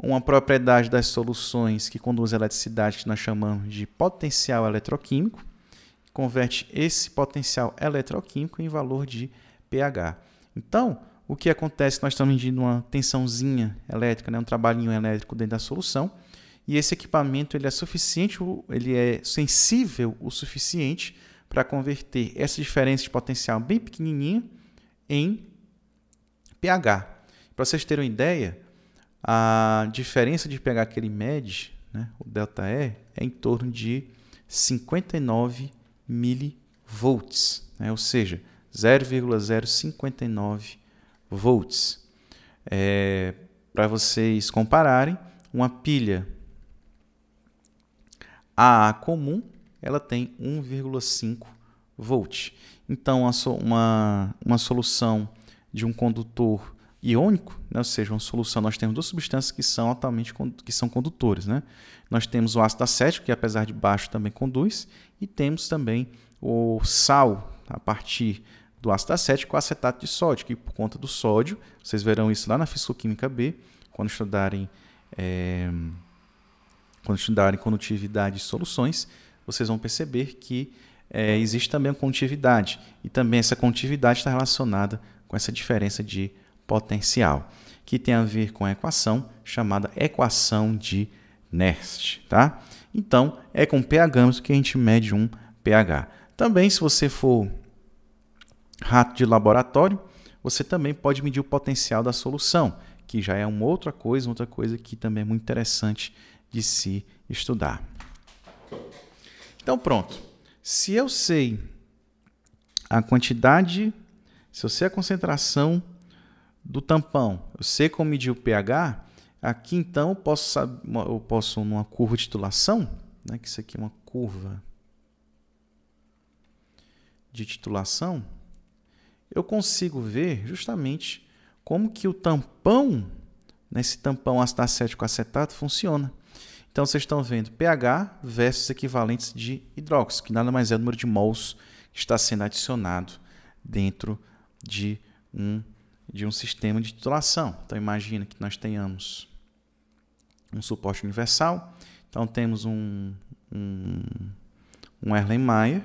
uma propriedade das soluções que conduz a eletricidade, que nós chamamos de potencial eletroquímico, converte esse potencial eletroquímico em valor de pH. Então, o que acontece? Nós estamos medindo uma tensãozinha elétrica, né, um trabalhinho elétrico dentro da solução, e esse equipamento ele é suficiente, ele é sensível o suficiente para converter essa diferença de potencial bem pequenininha em pH. Para vocês terem uma ideia, a diferença de pH que ele mede, né, o ΔE, é em torno de 59 milivolts, né, ou seja, 0,059 volts. É, Para vocês compararem, uma pilha AA comum ela tem 1,5 volt. Então, uma, uma solução de um condutor iônico, né? ou seja, uma solução, nós temos duas substâncias que são altamente que são condutores. Né? Nós temos o ácido acético, que apesar de baixo também conduz, e temos também o sal, a partir do ácido acético, o acetato de sódio, que por conta do sódio, vocês verão isso lá na Físico-Química B, quando estudarem, é, quando estudarem condutividade de soluções, vocês vão perceber que é, existe também a condutividade, e também essa condutividade está relacionada com essa diferença de potencial, que tem a ver com a equação chamada equação de Nernst. Tá? Então, é com pH que a gente mede um pH. Também, se você for rato de laboratório, você também pode medir o potencial da solução, que já é uma outra coisa, outra coisa que também é muito interessante de se estudar. Então, pronto. Se eu sei a quantidade, se eu sei a concentração do tampão, eu sei como medir o pH, aqui então eu posso, eu posso numa curva de titulação, né, que isso aqui é uma curva de titulação, eu consigo ver justamente como que o tampão, nesse tampão ácido acético acetato, funciona. Então, vocês estão vendo pH versus equivalentes de hidróxido, que nada mais é o número de mols que está sendo adicionado dentro de um, de um sistema de titulação. Então, imagina que nós tenhamos um suporte universal. Então, temos um, um, um Erlenmeyer,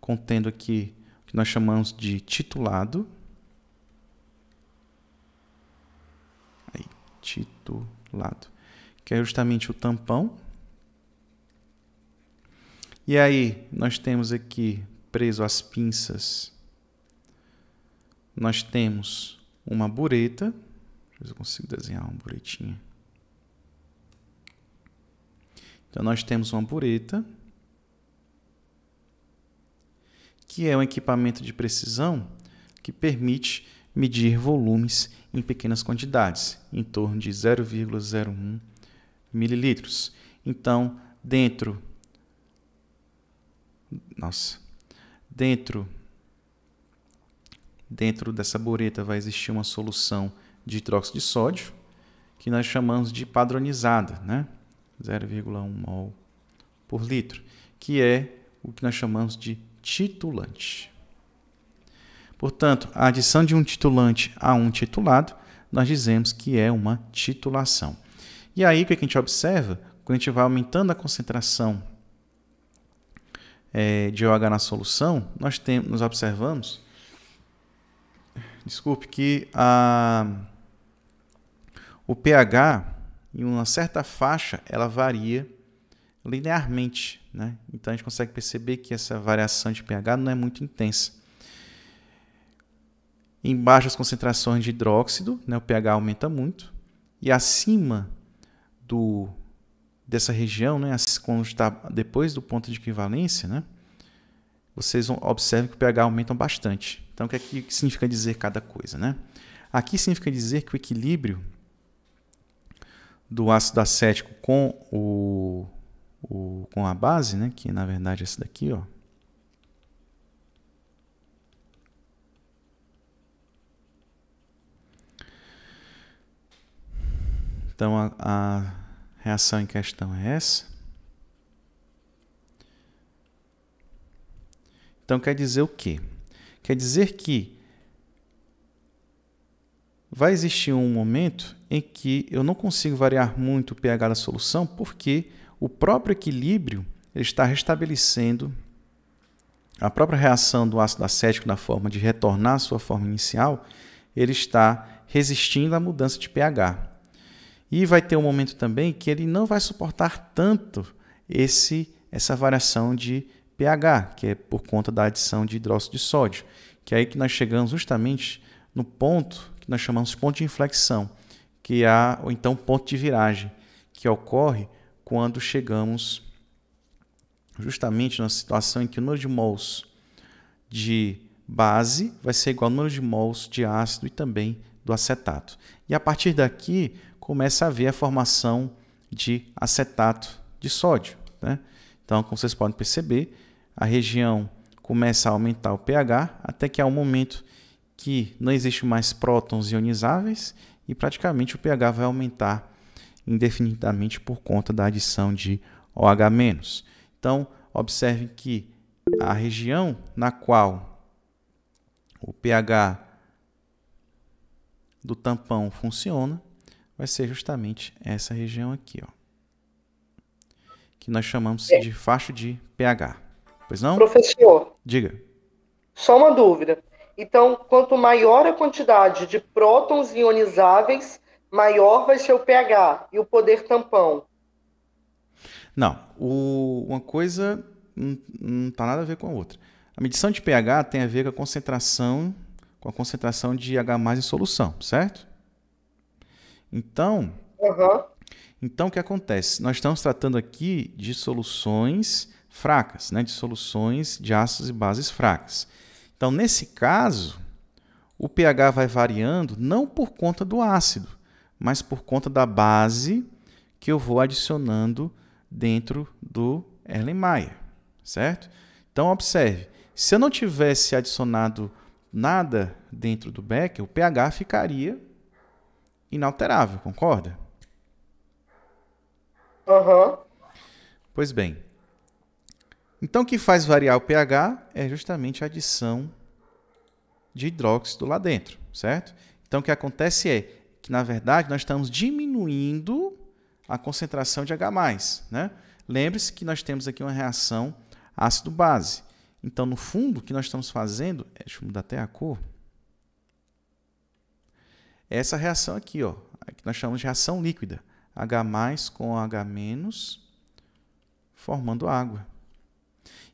contendo aqui o que nós chamamos de titulado. Aí, titulado que é justamente o tampão. E aí, nós temos aqui preso as pinças, nós temos uma bureta. Deixa eu ver se eu consigo desenhar uma buretinha. Então, nós temos uma bureta, que é um equipamento de precisão que permite medir volumes em pequenas quantidades, em torno de 0,01 mililitros. Então, dentro, nossa, dentro, dentro dessa bureta vai existir uma solução de hidróxido de sódio que nós chamamos de padronizada, né? 0,1 mol por litro, que é o que nós chamamos de titulante. Portanto, a adição de um titulante a um titulado nós dizemos que é uma titulação. E aí, o que a gente observa? Quando a gente vai aumentando a concentração é, de OH na solução, nós, temos, nós observamos desculpe, que a, o pH em uma certa faixa ela varia linearmente. Né? Então a gente consegue perceber que essa variação de pH não é muito intensa. Em baixas concentrações de hidróxido, né, o pH aumenta muito. E acima do, dessa região, né, quando está depois do ponto de equivalência, né, vocês observam que o pH aumenta bastante. Então, o que, é que significa dizer cada coisa? Né? Aqui significa dizer que o equilíbrio do ácido acético com, o, o, com a base, né, que na verdade é essa daqui, ó, Então a, a, reação em questão é essa. Então quer dizer o quê? Quer dizer que vai existir um momento em que eu não consigo variar muito o pH da solução porque o próprio equilíbrio está restabelecendo a própria reação do ácido acético na forma de retornar à sua forma inicial, ele está resistindo à mudança de pH. E vai ter um momento também que ele não vai suportar tanto esse essa variação de pH, que é por conta da adição de hidróxido de sódio, que é aí que nós chegamos justamente no ponto que nós chamamos de ponto de inflexão, que é ou então ponto de viragem, que ocorre quando chegamos justamente numa situação em que o número de mols de base vai ser igual ao número de mols de ácido e também do acetato. E a partir daqui começa a haver a formação de acetato de sódio. Né? Então, como vocês podem perceber, a região começa a aumentar o pH até que há um momento que não existe mais prótons ionizáveis e praticamente o pH vai aumentar indefinidamente por conta da adição de OH-. Então, observe que a região na qual o pH do tampão funciona vai ser justamente essa região aqui, ó, que nós chamamos de faixa de pH. Pois não? Professor. Diga. Só uma dúvida. Então, quanto maior a quantidade de prótons ionizáveis, maior vai ser o pH e o poder tampão. Não, o, uma coisa não está nada a ver com a outra. A medição de pH tem a ver com a concentração, com a concentração de H em solução, certo? Então, uhum. então o que acontece? Nós estamos tratando aqui de soluções fracas, né, de soluções de ácidos e bases fracas. Então, nesse caso, o pH vai variando não por conta do ácido, mas por conta da base que eu vou adicionando dentro do Erlenmeyer, certo? Então, observe, se eu não tivesse adicionado nada dentro do Becker, o pH ficaria inalterável, concorda? Aham. Uhum. Pois bem, então, o que faz variar o pH é justamente a adição de hidróxido lá dentro, certo? Então, o que acontece é que, na verdade, nós estamos diminuindo a concentração de H+. Né? Lembre-se que nós temos aqui uma reação ácido-base. Então, no fundo, o que nós estamos fazendo... É, deixa eu mudar até a cor. É essa reação aqui, ó, que nós chamamos de reação líquida. H+, com H-, formando água.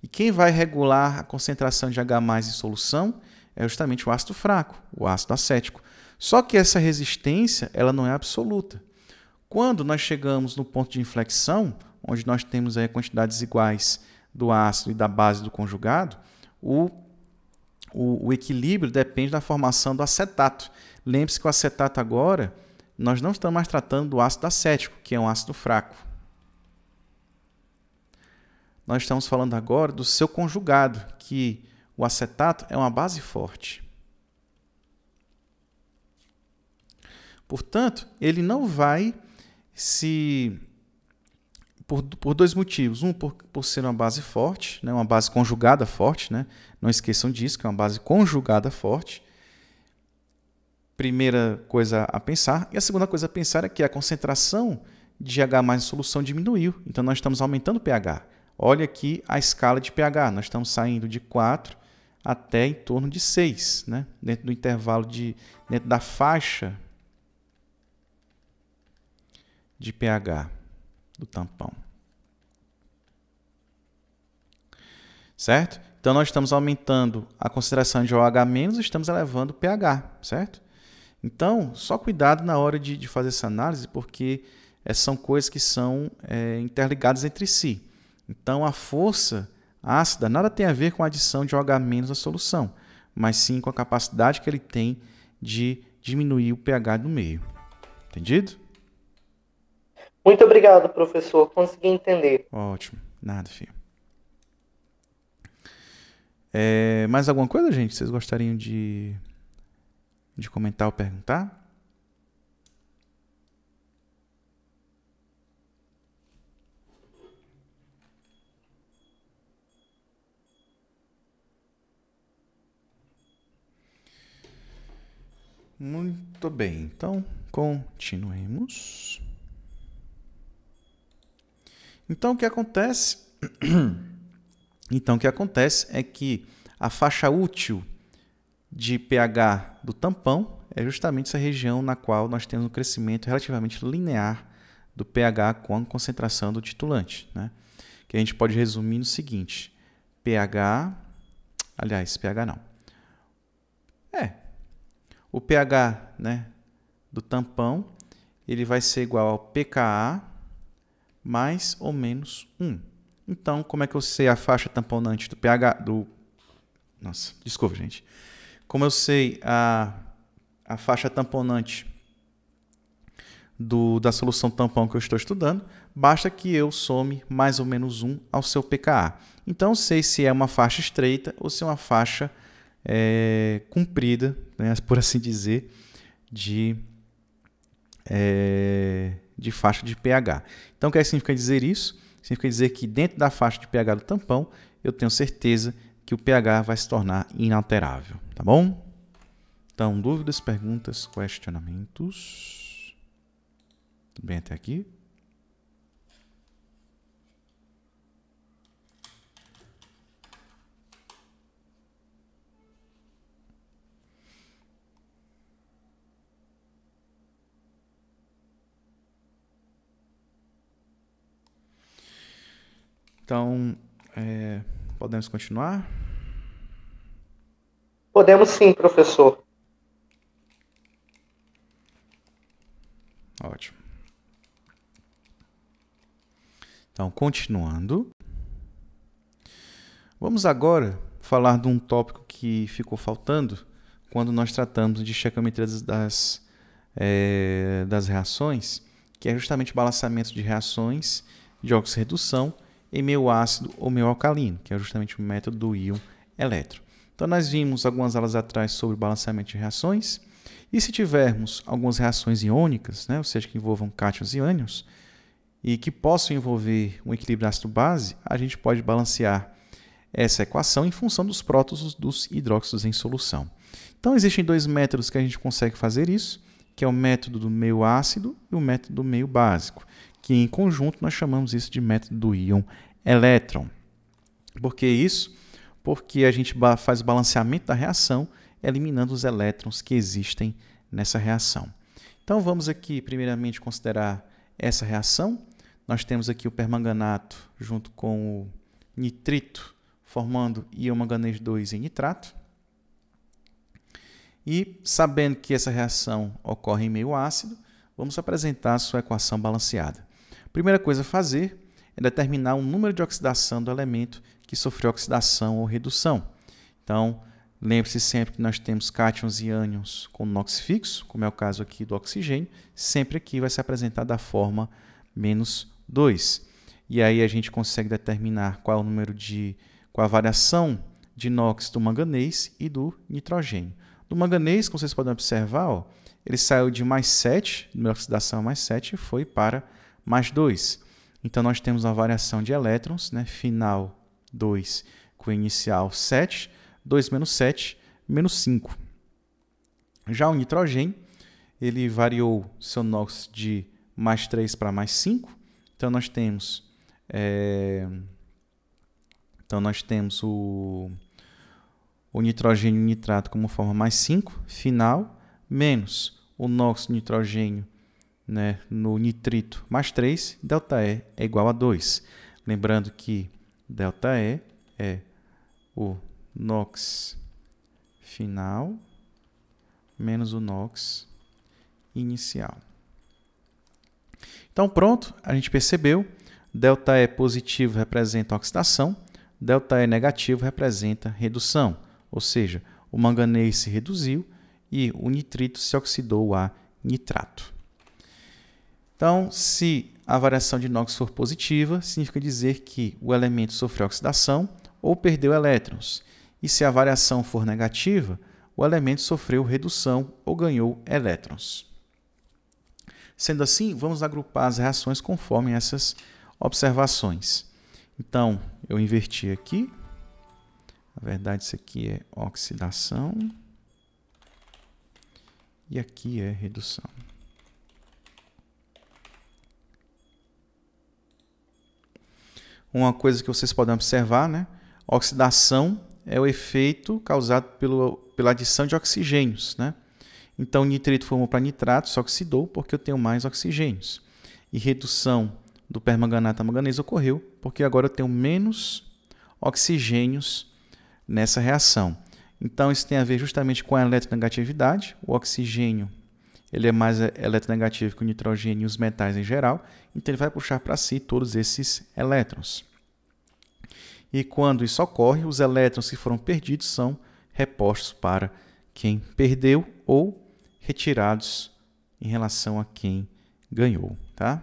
E quem vai regular a concentração de H em solução é justamente o ácido fraco, o ácido acético. Só que essa resistência ela não é absoluta. Quando nós chegamos no ponto de inflexão, onde nós temos aí quantidades iguais do ácido e da base do conjugado, o, o, o equilíbrio depende da formação do acetato. Lembre-se que o acetato agora, nós não estamos mais tratando do ácido acético, que é um ácido fraco nós estamos falando agora do seu conjugado, que o acetato é uma base forte. Portanto, ele não vai se. Por, por dois motivos. Um, por, por ser uma base forte, né? uma base conjugada forte. Né? Não esqueçam disso, que é uma base conjugada forte. primeira coisa a pensar. E a segunda coisa a pensar é que a concentração de H em solução diminuiu. Então, nós estamos aumentando o pH. Olha aqui a escala de pH. Nós estamos saindo de 4 até em torno de 6, né? dentro do intervalo de. dentro da faixa de pH do tampão. Certo? Então, nós estamos aumentando a concentração de OH- e estamos elevando o pH, certo? Então, só cuidado na hora de, de fazer essa análise, porque essas são coisas que são é, interligadas entre si. Então, a força ácida nada tem a ver com a adição de OH- à solução, mas sim com a capacidade que ele tem de diminuir o pH do meio. Entendido? Muito obrigado, professor. Consegui entender. Ótimo. Nada, filho. É, mais alguma coisa, gente? Vocês gostariam de, de comentar ou perguntar? Muito bem, então continuemos. Então o que acontece? Então o que acontece é que a faixa útil de pH do tampão é justamente essa região na qual nós temos um crescimento relativamente linear do pH com a concentração do titulante, né? Que a gente pode resumir no seguinte: pH, aliás, pH não. É, o pH né, do tampão ele vai ser igual ao pKa mais ou menos 1. Então, como é que eu sei a faixa tamponante do pH do Nossa, desculpa, gente. Como eu sei a, a faixa tamponante do, da solução tampão que eu estou estudando, basta que eu some mais ou menos 1 ao seu pKa. Então, sei se é uma faixa estreita ou se é uma faixa é, comprida, né, por assim dizer, de, é, de faixa de pH. Então, o que significa dizer isso? Significa dizer que dentro da faixa de pH do tampão, eu tenho certeza que o pH vai se tornar inalterável, tá bom? Então, dúvidas, perguntas, questionamentos? Tudo bem até aqui? Então, é, podemos continuar? Podemos sim, professor. Ótimo. Então, continuando. Vamos agora falar de um tópico que ficou faltando quando nós tratamos de checometria das, é, das reações, que é justamente o balanceamento de reações de oxirredução em meio ácido ou meio alcalino, que é justamente o método do íon elétron. Então, nós vimos algumas aulas atrás sobre balanceamento de reações. E se tivermos algumas reações iônicas, né, ou seja, que envolvam cátions e ânions, e que possam envolver um equilíbrio ácido-base, a gente pode balancear essa equação em função dos prótons dos hidróxidos em solução. Então, existem dois métodos que a gente consegue fazer isso, que é o método do meio ácido e o método do meio básico, que em conjunto nós chamamos isso de método do íon elétron. Por que isso? Porque a gente faz o balanceamento da reação eliminando os elétrons que existem nessa reação. Então vamos aqui primeiramente considerar essa reação. Nós temos aqui o permanganato junto com o nitrito formando íon manganês 2 em nitrato. E sabendo que essa reação ocorre em meio ácido, vamos apresentar a sua equação balanceada. Primeira coisa a fazer é determinar o número de oxidação do elemento que sofreu oxidação ou redução. Então, lembre-se sempre que nós temos cátions e ânions com NOx fixo, como é o caso aqui do oxigênio, sempre aqui vai se apresentar da forma menos 2. E aí a gente consegue determinar qual é o número de, qual a variação de NOx do manganês e do nitrogênio. Do manganês, como vocês podem observar, ó, ele saiu de mais 7, número de oxidação mais 7, e foi para mais 2. Então, nós temos uma variação de elétrons, né? final 2 com inicial 7, 2 menos 7, menos 5. Já o nitrogênio, ele variou seu NOx de mais 3 para mais 5. Então nós temos é, então nós temos o, o nitrogênio nitrato como forma mais 5 final menos o NOx nitrogênio né, no nitrito mais 3, ΔE é igual a 2. Lembrando que ΔE é o NOx final menos o NOx inicial. Então pronto, a gente percebeu, ΔE positivo representa oxidação, ΔE negativo representa redução, ou seja, o manganês se reduziu e o nitrito se oxidou a nitrato. Então, se a variação de NOx for positiva, significa dizer que o elemento sofreu oxidação ou perdeu elétrons. E se a variação for negativa, o elemento sofreu redução ou ganhou elétrons. Sendo assim, vamos agrupar as reações conforme essas observações. Então, eu inverti aqui. Na verdade, isso aqui é oxidação. E aqui é redução. Uma coisa que vocês podem observar, né? Oxidação é o efeito causado pelo, pela adição de oxigênios, né? Então, nitrito formou para nitrato, se oxidou porque eu tenho mais oxigênios. E redução do permanganato a manganês ocorreu porque agora eu tenho menos oxigênios nessa reação. Então, isso tem a ver justamente com a eletronegatividade. O oxigênio ele é mais eletronegativo que o nitrogênio e os metais em geral, então ele vai puxar para si todos esses elétrons. E quando isso ocorre, os elétrons que foram perdidos são repostos para quem perdeu ou retirados em relação a quem ganhou, tá?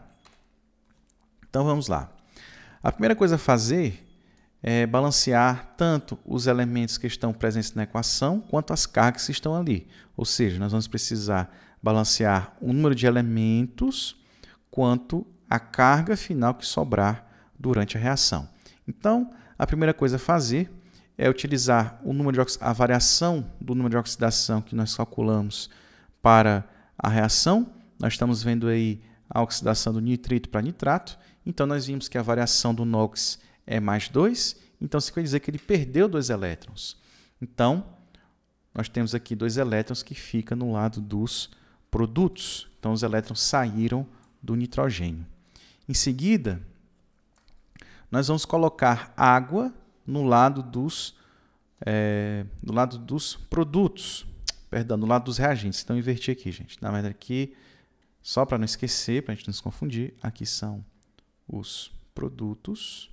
Então vamos lá. A primeira coisa a fazer é balancear tanto os elementos que estão presentes na equação quanto as cargas que estão ali. Ou seja, nós vamos precisar balancear o número de elementos quanto a carga final que sobrar durante a reação. Então, a primeira coisa a fazer é utilizar o número de a variação do número de oxidação que nós calculamos para a reação. Nós estamos vendo aí a oxidação do nitrito para nitrato. Então, nós vimos que a variação do NOx é mais 2. Então, isso quer dizer que ele perdeu dois elétrons. Então, nós temos aqui dois elétrons que ficam no lado dos produtos. Então, os elétrons saíram do nitrogênio. Em seguida, nós vamos colocar água no lado dos, é, no lado dos produtos, perdão, no lado dos reagentes. Então, inverti aqui, gente. Na verdade, aqui, só para não esquecer, para a gente não se confundir, aqui são os produtos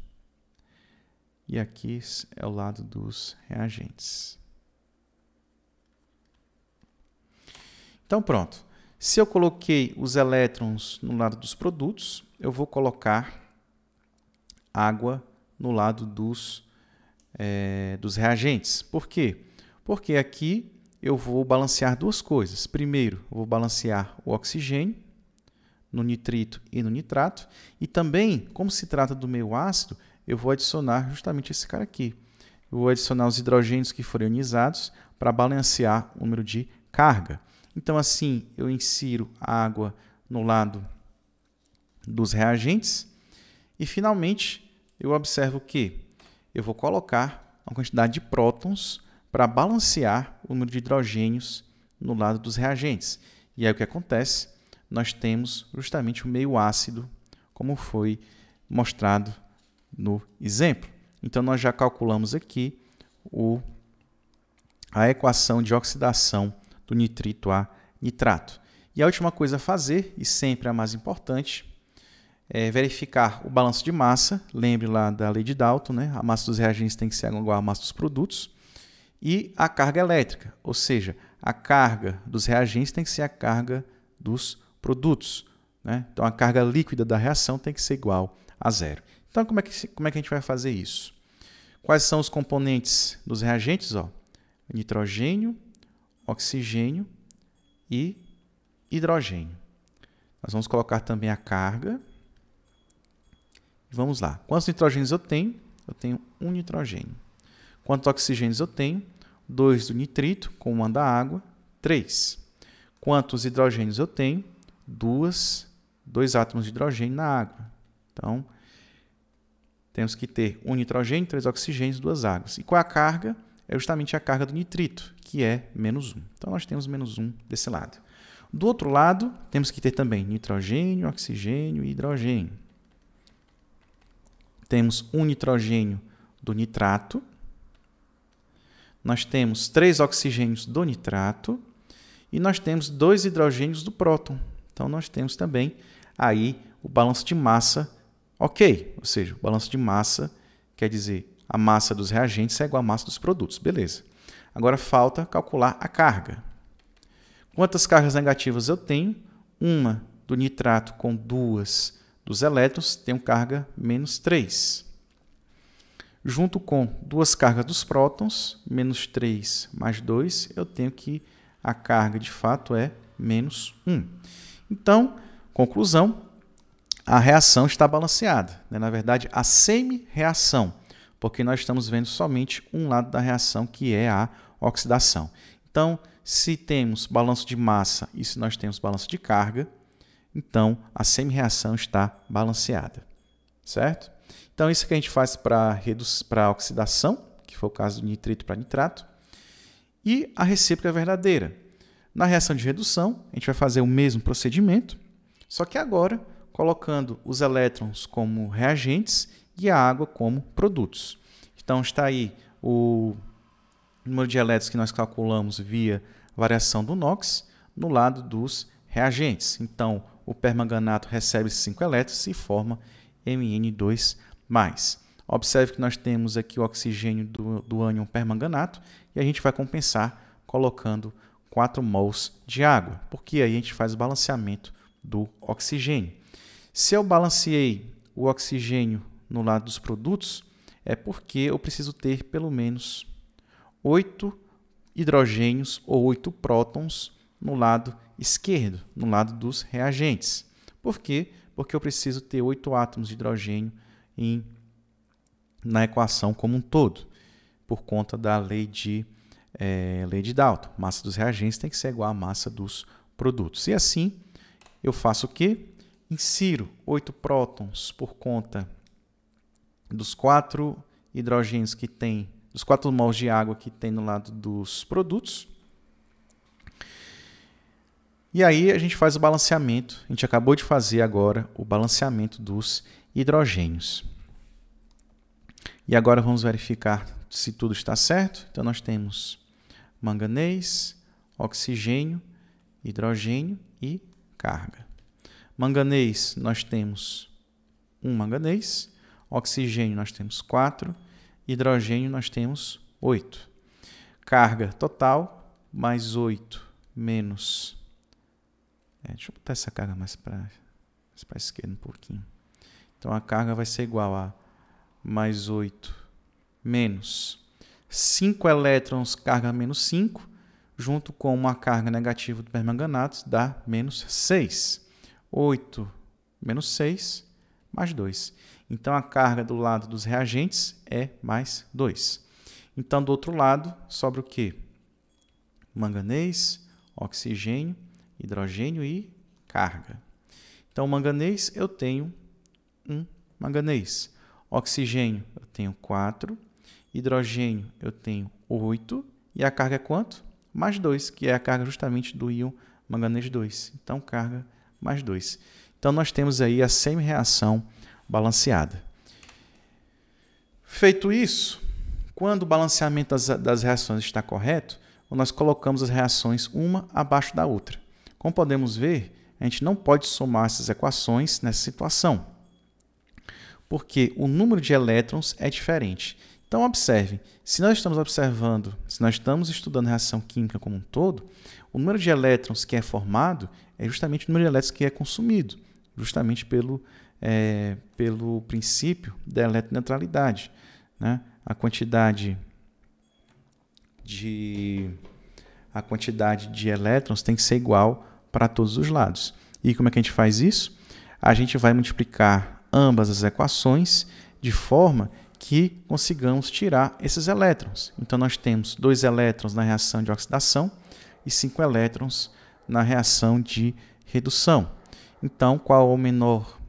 e aqui é o lado dos reagentes. Então, pronto. Se eu coloquei os elétrons no lado dos produtos, eu vou colocar água no lado dos, é, dos reagentes. Por quê? Porque aqui eu vou balancear duas coisas. Primeiro, eu vou balancear o oxigênio no nitrito e no nitrato. E também, como se trata do meio ácido, eu vou adicionar justamente esse cara aqui. Eu vou adicionar os hidrogênios que foram ionizados para balancear o número de carga. Então, assim, eu insiro água no lado dos reagentes e, finalmente, eu observo que eu vou colocar uma quantidade de prótons para balancear o número de hidrogênios no lado dos reagentes. E aí o que acontece? Nós temos justamente o meio ácido, como foi mostrado no exemplo. Então, nós já calculamos aqui o, a equação de oxidação do nitrito a nitrato. E a última coisa a fazer, e sempre a mais importante, é verificar o balanço de massa. Lembre lá da lei de Dalton, né? a massa dos reagentes tem que ser igual à massa dos produtos. E a carga elétrica, ou seja, a carga dos reagentes tem que ser a carga dos produtos. Né? Então, a carga líquida da reação tem que ser igual a zero. Então, como é que, como é que a gente vai fazer isso? Quais são os componentes dos reagentes? Ó, nitrogênio, oxigênio e hidrogênio. Nós vamos colocar também a carga. Vamos lá. Quantos nitrogênios eu tenho? Eu tenho um nitrogênio. Quantos oxigênios eu tenho? Dois do nitrito, com uma da água, três. Quantos hidrogênios eu tenho? Duas, dois átomos de hidrogênio na água. Então, temos que ter um nitrogênio, três oxigênios, duas águas. E qual é a carga? É justamente a carga do nitrito, que é menos um. Então, nós temos menos um desse lado. Do outro lado, temos que ter também nitrogênio, oxigênio e hidrogênio. Temos um nitrogênio do nitrato. Nós temos três oxigênios do nitrato. E nós temos dois hidrogênios do próton. Então, nós temos também aí o balanço de massa ok. Ou seja, o balanço de massa quer dizer a massa dos reagentes é igual à massa dos produtos. Beleza. Agora falta calcular a carga. Quantas cargas negativas eu tenho? Uma do nitrato com duas dos elétrons, tenho carga menos 3. Junto com duas cargas dos prótons, menos 3 mais 2, eu tenho que a carga de fato é menos 1. Então, conclusão, a reação está balanceada. Né? Na verdade, a semi-reação, porque nós estamos vendo somente um lado da reação, que é a oxidação. Então, se temos balanço de massa e se nós temos balanço de carga, então a semi-reação está balanceada, certo? Então isso que a gente faz para a oxidação, que foi o caso do nitrito para nitrato, e a recíproca é verdadeira. Na reação de redução, a gente vai fazer o mesmo procedimento, só que agora colocando os elétrons como reagentes e a água como produtos. Então está aí o número de elétrons que nós calculamos via variação do NOx no lado dos reagentes. Então, o permanganato recebe 5 elétrons e forma Mn2+. Observe que nós temos aqui o oxigênio do, do ânion permanganato e a gente vai compensar colocando 4 mols de água, porque aí a gente faz o balanceamento do oxigênio. Se eu balanceei o oxigênio no lado dos produtos, é porque eu preciso ter pelo menos 8 hidrogênios ou 8 prótons no lado esquerdo, no lado dos reagentes. Por quê? Porque eu preciso ter 8 átomos de hidrogênio em, na equação como um todo, por conta da lei de, é, lei de Dalton. massa dos reagentes tem que ser igual à massa dos produtos. E assim, eu faço o quê? Insiro 8 prótons por conta dos 4 hidrogênios que tem dos 4 mols de água que tem no lado dos produtos. E aí a gente faz o balanceamento. A gente acabou de fazer agora o balanceamento dos hidrogênios. E agora vamos verificar se tudo está certo. Então nós temos manganês, oxigênio, hidrogênio e carga. Manganês nós temos um manganês, oxigênio nós temos quatro hidrogênio nós temos 8. Carga total, mais 8, menos... É, deixa eu botar essa carga mais para a esquerda um pouquinho. Então, a carga vai ser igual a mais 8 menos 5 elétrons, carga menos 5, junto com uma carga negativa do permanganato, dá menos 6. 8 menos 6, mais 2. Então, a carga do lado dos reagentes é mais 2. Então, do outro lado, sobra o quê? Manganês, oxigênio, hidrogênio e carga. Então, manganês, eu tenho um manganês. Oxigênio, eu tenho 4. Hidrogênio, eu tenho 8. E a carga é quanto? Mais 2, que é a carga justamente do íon manganês 2. Então, carga mais 2. Então, nós temos aí a semi-reação balanceada. Feito isso, quando o balanceamento das, das reações está correto, nós colocamos as reações uma abaixo da outra. Como podemos ver, a gente não pode somar essas equações nessa situação, porque o número de elétrons é diferente. Então, observe, se nós estamos observando, se nós estamos estudando a reação química como um todo, o número de elétrons que é formado é justamente o número de elétrons que é consumido, justamente pelo é, pelo princípio da eletroneutralidade. Né? A quantidade de a quantidade de elétrons tem que ser igual para todos os lados. E como é que a gente faz isso? A gente vai multiplicar ambas as equações de forma que consigamos tirar esses elétrons. Então, nós temos dois elétrons na reação de oxidação e cinco elétrons na reação de redução. Então, qual é o menor?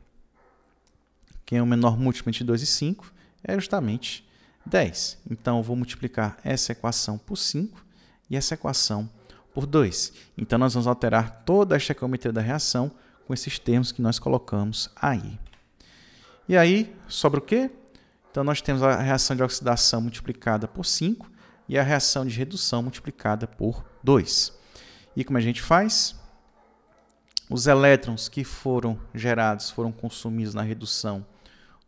Quem é o menor múltiplo entre 2 e 5? É justamente 10. Então, eu vou multiplicar essa equação por 5 e essa equação por 2. Então, nós vamos alterar toda a estequiometria da reação com esses termos que nós colocamos aí. E aí, sobra o quê? Então, nós temos a reação de oxidação multiplicada por 5 e a reação de redução multiplicada por 2. E como a gente faz? Os elétrons que foram gerados foram consumidos na redução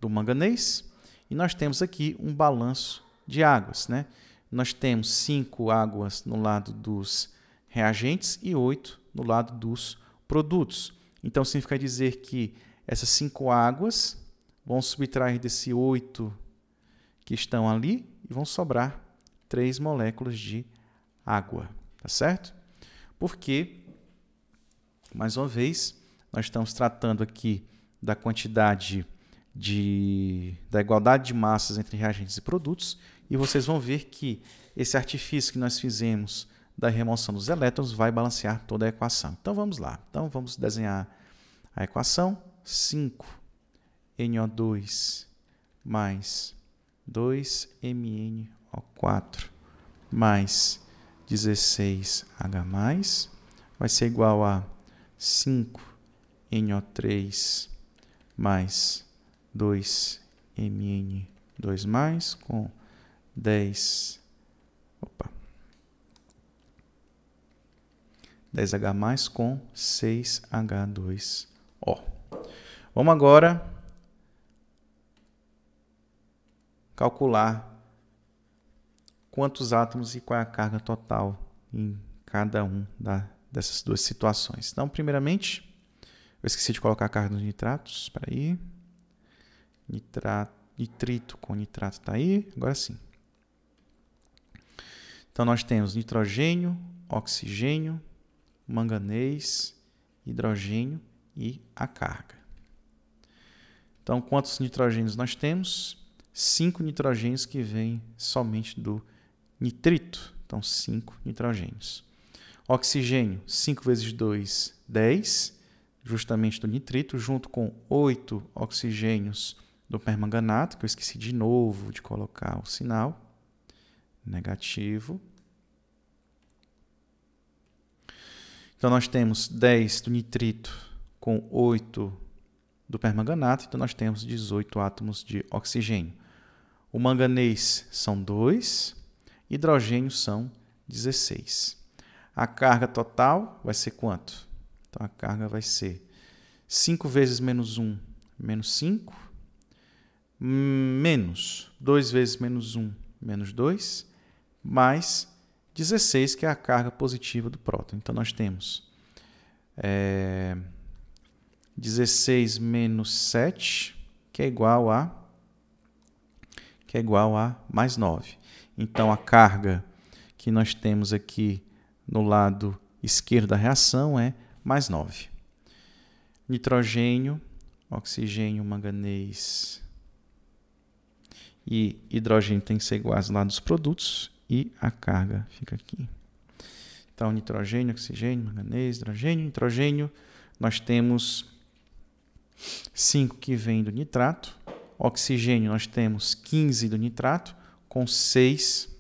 do manganês. E nós temos aqui um balanço de águas. Né? Nós temos 5 águas no lado dos reagentes e 8 no lado dos produtos. Então, significa dizer que essas 5 águas vão subtrair desse 8 que estão ali e vão sobrar 3 moléculas de água. Tá certo? Porque mais uma vez, nós estamos tratando aqui da quantidade de, da igualdade de massas entre reagentes e produtos, e vocês vão ver que esse artifício que nós fizemos da remoção dos elétrons vai balancear toda a equação. Então vamos lá. Então vamos desenhar a equação 5NO2 mais 2MnO4 mais 16H+, vai ser igual a 5NO3 mais 2MN2 mais com 10 opa 10H mais com 6H2O. Vamos agora calcular quantos átomos e qual é a carga total em cada um da dessas duas situações. Então, primeiramente, eu esqueci de colocar a carga dos nitratos. Espera aí. Nitrato, nitrito com nitrato está aí. Agora sim. Então, nós temos nitrogênio, oxigênio, manganês, hidrogênio e a carga. Então, quantos nitrogênios nós temos? Cinco nitrogênios que vêm somente do nitrito. Então, cinco nitrogênios. Oxigênio, 5 vezes 2, 10, justamente do nitrito, junto com 8 oxigênios do permanganato, que eu esqueci de novo de colocar o sinal negativo. Então, nós temos 10 do nitrito com 8 do permanganato, então nós temos 18 átomos de oxigênio. O manganês são 2, hidrogênio são 16. A carga total vai ser quanto? Então a carga vai ser 5 vezes menos 1, menos 5, menos 2 vezes menos 1, menos 2, mais 16, que é a carga positiva do próton. Então nós temos é, 16 menos 7, que é igual a que é igual a mais 9. Então a carga que nós temos aqui no lado esquerdo da reação é mais 9. Nitrogênio, oxigênio, manganês e hidrogênio tem que ser iguais lá dos produtos e a carga fica aqui. Então, nitrogênio, oxigênio, manganês, hidrogênio, nitrogênio, nós temos 5 que vem do nitrato, oxigênio nós temos 15 do nitrato, com 6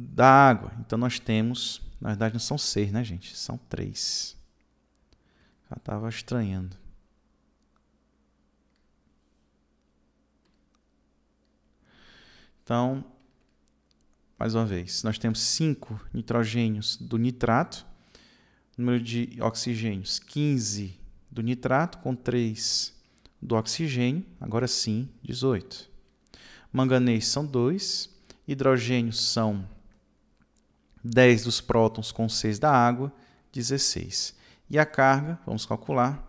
da água. Então nós temos, na verdade não são seis, né, gente? São três. Já estava estranhando. Então, mais uma vez, nós temos cinco nitrogênios do nitrato, número de oxigênios 15 do nitrato, com 3 do oxigênio, agora sim, 18. Manganês são 2, hidrogênios são 10 dos prótons com 6 da água, 16. E a carga, vamos calcular,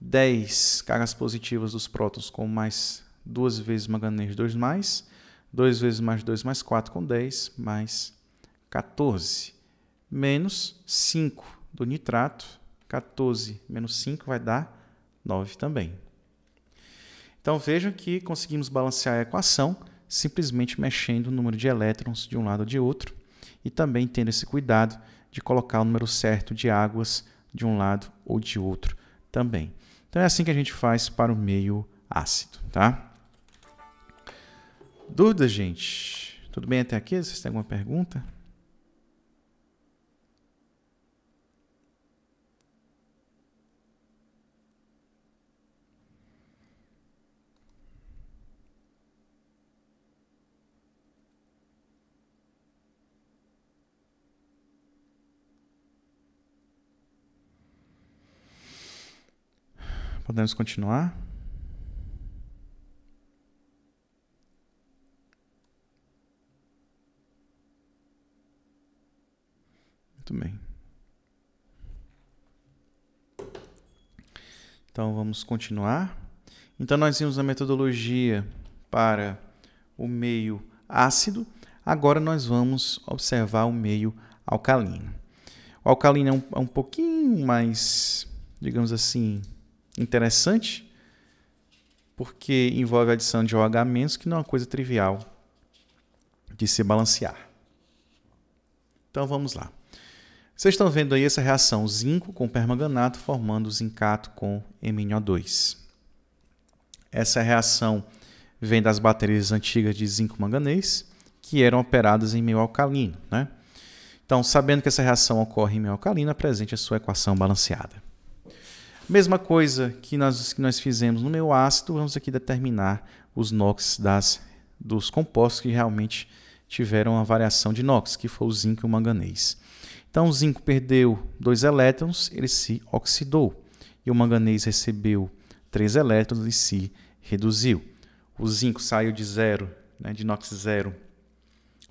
10 cargas positivas dos prótons com mais 2 vezes manganês 2 mais, 2 vezes mais 2 mais 4 com 10, mais 14. Menos 5 do nitrato, 14 menos 5 vai dar 9 também. Então vejam que conseguimos balancear a equação simplesmente mexendo o número de elétrons de um lado ou de outro e também tendo esse cuidado de colocar o número certo de águas de um lado ou de outro também. Então é assim que a gente faz para o meio ácido, tá? Dúvidas, gente? Tudo bem até aqui? Vocês têm alguma pergunta? Podemos continuar? Muito bem. Então vamos continuar. Então nós vimos a metodologia para o meio ácido. Agora nós vamos observar o meio alcalino. O alcalino é um, é um pouquinho mais, digamos assim, interessante, porque envolve a adição de OH-, que não é uma coisa trivial de se balancear. Então vamos lá. Vocês estão vendo aí essa reação zinco com permanganato formando zincato com MnO2. Essa reação vem das baterias antigas de zinco-manganês, que eram operadas em meio alcalino. Né? Então, sabendo que essa reação ocorre em meio alcalino, apresente a sua equação balanceada. Mesma coisa que nós, que nós fizemos no meio ácido, vamos aqui determinar os NOx das, dos compostos que realmente tiveram uma variação de NOx, que foi o zinco e o manganês. Então, o zinco perdeu dois elétrons, ele se oxidou. E o manganês recebeu três elétrons e se reduziu. O zinco saiu de zero, né, de NOx zero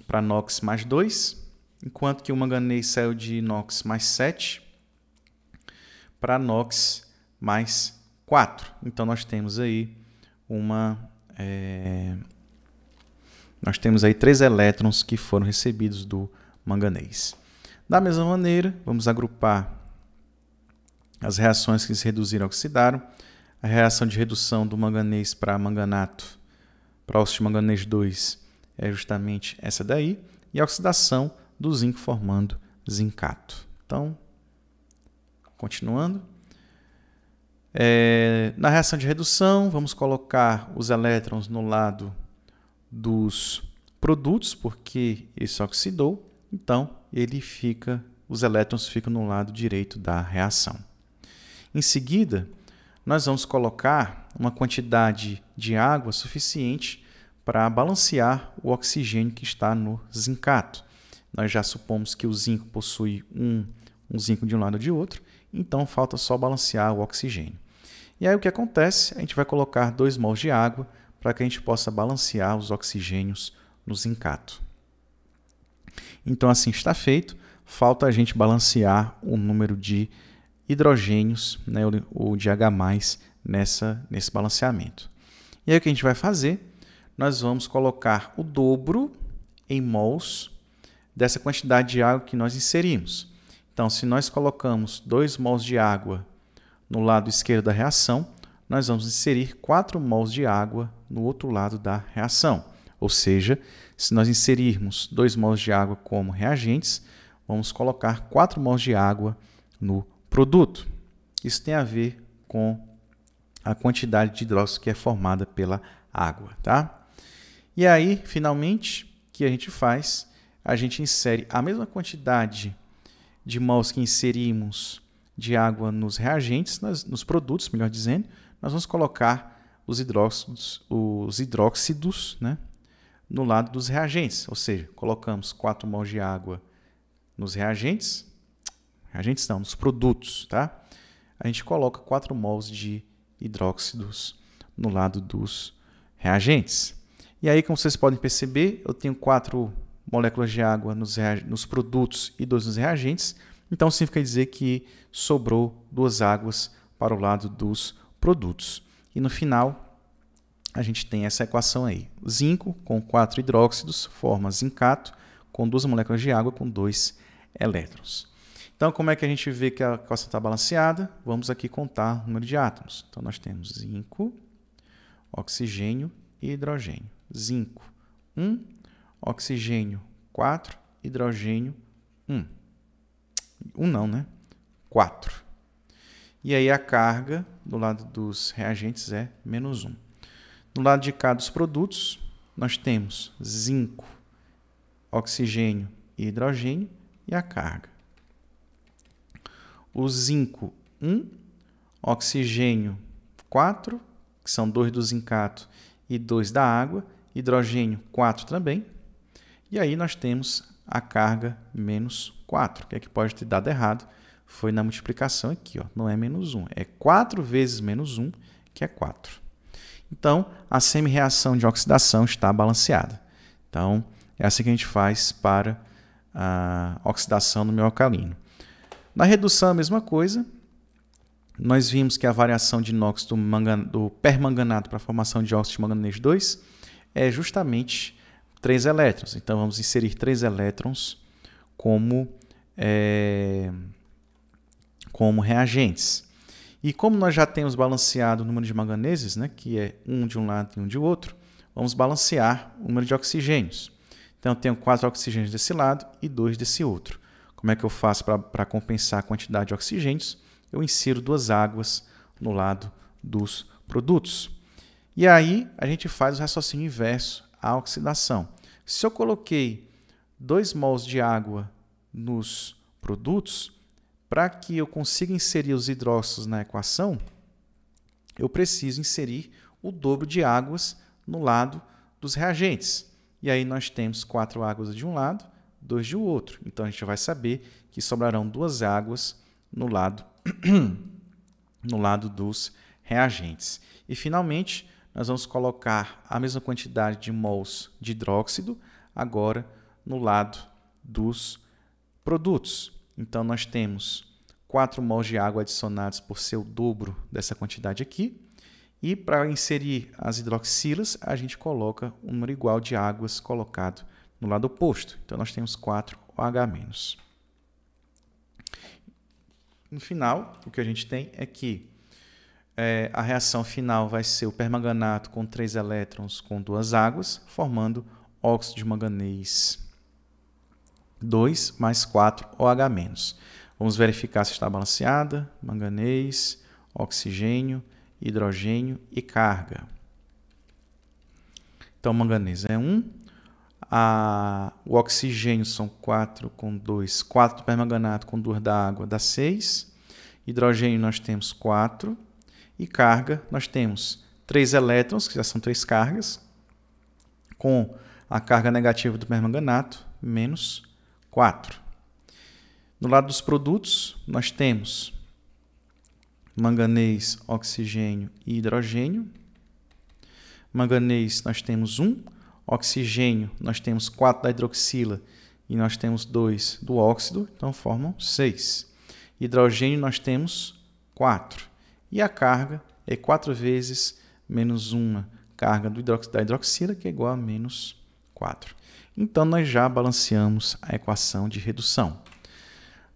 para NOx mais 2, enquanto que o manganês saiu de NOx mais 7 para NOx mais 4. Então nós temos aí uma é, nós temos aí três elétrons que foram recebidos do manganês. Da mesma maneira, vamos agrupar as reações que se reduziram e oxidaram. A reação de redução do manganês para manganato, para óxido de manganês 2, é justamente essa daí. E a oxidação do zinco formando zincato. Então, continuando. É, na reação de redução, vamos colocar os elétrons no lado dos produtos, porque se oxidou, então ele fica, os elétrons ficam no lado direito da reação. Em seguida, nós vamos colocar uma quantidade de água suficiente para balancear o oxigênio que está no zincato. Nós já supomos que o zinco possui um, um zinco de um lado e de outro, então falta só balancear o oxigênio. E aí o que acontece? A gente vai colocar 2 mols de água para que a gente possa balancear os oxigênios no zincato. Então assim está feito, falta a gente balancear o número de hidrogênios, né, o de H+, nessa, nesse balanceamento. E aí o que a gente vai fazer? Nós vamos colocar o dobro em mols dessa quantidade de água que nós inserimos. Então, se nós colocamos 2 mols de água no lado esquerdo da reação, nós vamos inserir 4 mols de água no outro lado da reação. Ou seja, se nós inserirmos 2 mols de água como reagentes, vamos colocar 4 mols de água no produto. Isso tem a ver com a quantidade de hidróxido que é formada pela água, tá? E aí, finalmente, o que a gente faz? A gente insere a mesma quantidade de mols que inserimos de água nos reagentes, nos produtos, melhor dizendo, nós vamos colocar os hidróxidos, os hidróxidos né, no lado dos reagentes. Ou seja, colocamos 4 mols de água nos reagentes, reagentes não, nos produtos, tá? A gente coloca 4 mols de hidróxidos no lado dos reagentes. E aí, como vocês podem perceber, eu tenho 4 moléculas de água nos, nos produtos e dois nos reagentes. Então, significa dizer que sobrou duas águas para o lado dos produtos. E no final, a gente tem essa equação aí. Zinco com quatro hidróxidos forma zincato com duas moléculas de água com dois elétrons. Então, como é que a gente vê que a equação está balanceada? Vamos aqui contar o número de átomos. Então, nós temos zinco, oxigênio e hidrogênio. Zinco, 1, oxigênio 4, hidrogênio 1. Um não, né? 4. E aí a carga do lado dos reagentes é menos 1. No lado de cá dos produtos, nós temos zinco, oxigênio e hidrogênio e a carga. O zinco, 1, oxigênio, 4, que são 2 do zincato e 2 da água, hidrogênio, 4 também. E aí nós temos a carga menos 4. O que é que pode ter dado errado? Foi na multiplicação aqui, ó. não é menos 1, é 4 vezes menos 1, que é 4. Então, a semi-reação de oxidação está balanceada. Então, é assim que a gente faz para a oxidação no meio alcalino. Na redução, a mesma coisa. Nós vimos que a variação de inox do, do permanganato para a formação de óxido de manganês 2 é justamente 3 elétrons. Então, vamos inserir 3 elétrons como, é, como reagentes. E como nós já temos balanceado o número de manganeses, né, que é um de um lado e um de outro, vamos balancear o número de oxigênios. Então, eu tenho quatro oxigênios desse lado e dois desse outro. Como é que eu faço para compensar a quantidade de oxigênios? Eu insiro duas águas no lado dos produtos. E aí, a gente faz o raciocínio inverso à oxidação. Se eu coloquei 2 mols de água nos produtos, para que eu consiga inserir os hidróxidos na equação, eu preciso inserir o dobro de águas no lado dos reagentes. E aí nós temos quatro águas de um lado, dois de outro. Então a gente vai saber que sobrarão duas águas no lado no lado dos reagentes. E finalmente, nós vamos colocar a mesma quantidade de mols de hidróxido agora no lado dos produtos. Então, nós temos 4 mols de água adicionados por ser o dobro dessa quantidade aqui. E para inserir as hidroxilas, a gente coloca um número igual de águas colocado no lado oposto. Então, nós temos 4 OH-. No final, o que a gente tem é que é, a reação final vai ser o permanganato com 3 elétrons com duas águas, formando óxido de manganês 2 mais 4 OH-. Vamos verificar se está balanceada, manganês, oxigênio, hidrogênio e carga. Então, manganês é 1, a, o oxigênio são 4 com 2, 4 do permanganato com 2 da água dá 6, hidrogênio nós temos 4 e carga nós temos 3 elétrons, que já são 3 cargas, com a carga negativa do permanganato, menos 4. No lado dos produtos, nós temos manganês, oxigênio e hidrogênio. Manganês, nós temos 1. Oxigênio, nós temos 4 da hidroxila e nós temos 2 do óxido, então formam 6. Hidrogênio, nós temos 4. E a carga é 4 vezes menos 1 carga do hidrox da hidroxila, que é igual a menos 4. Então, nós já balanceamos a equação de redução.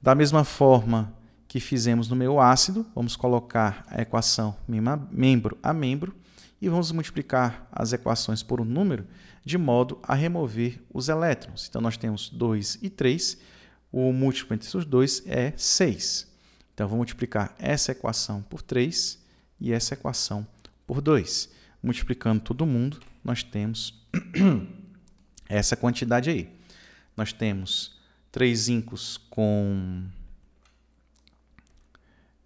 Da mesma forma que fizemos no meio ácido, vamos colocar a equação membro a membro e vamos multiplicar as equações por um número de modo a remover os elétrons. Então, nós temos 2 e 3, o múltiplo entre os dois é 6. Então, vou multiplicar essa equação por 3 e essa equação por 2. Multiplicando todo mundo, nós temos essa quantidade aí. Nós temos três incos com.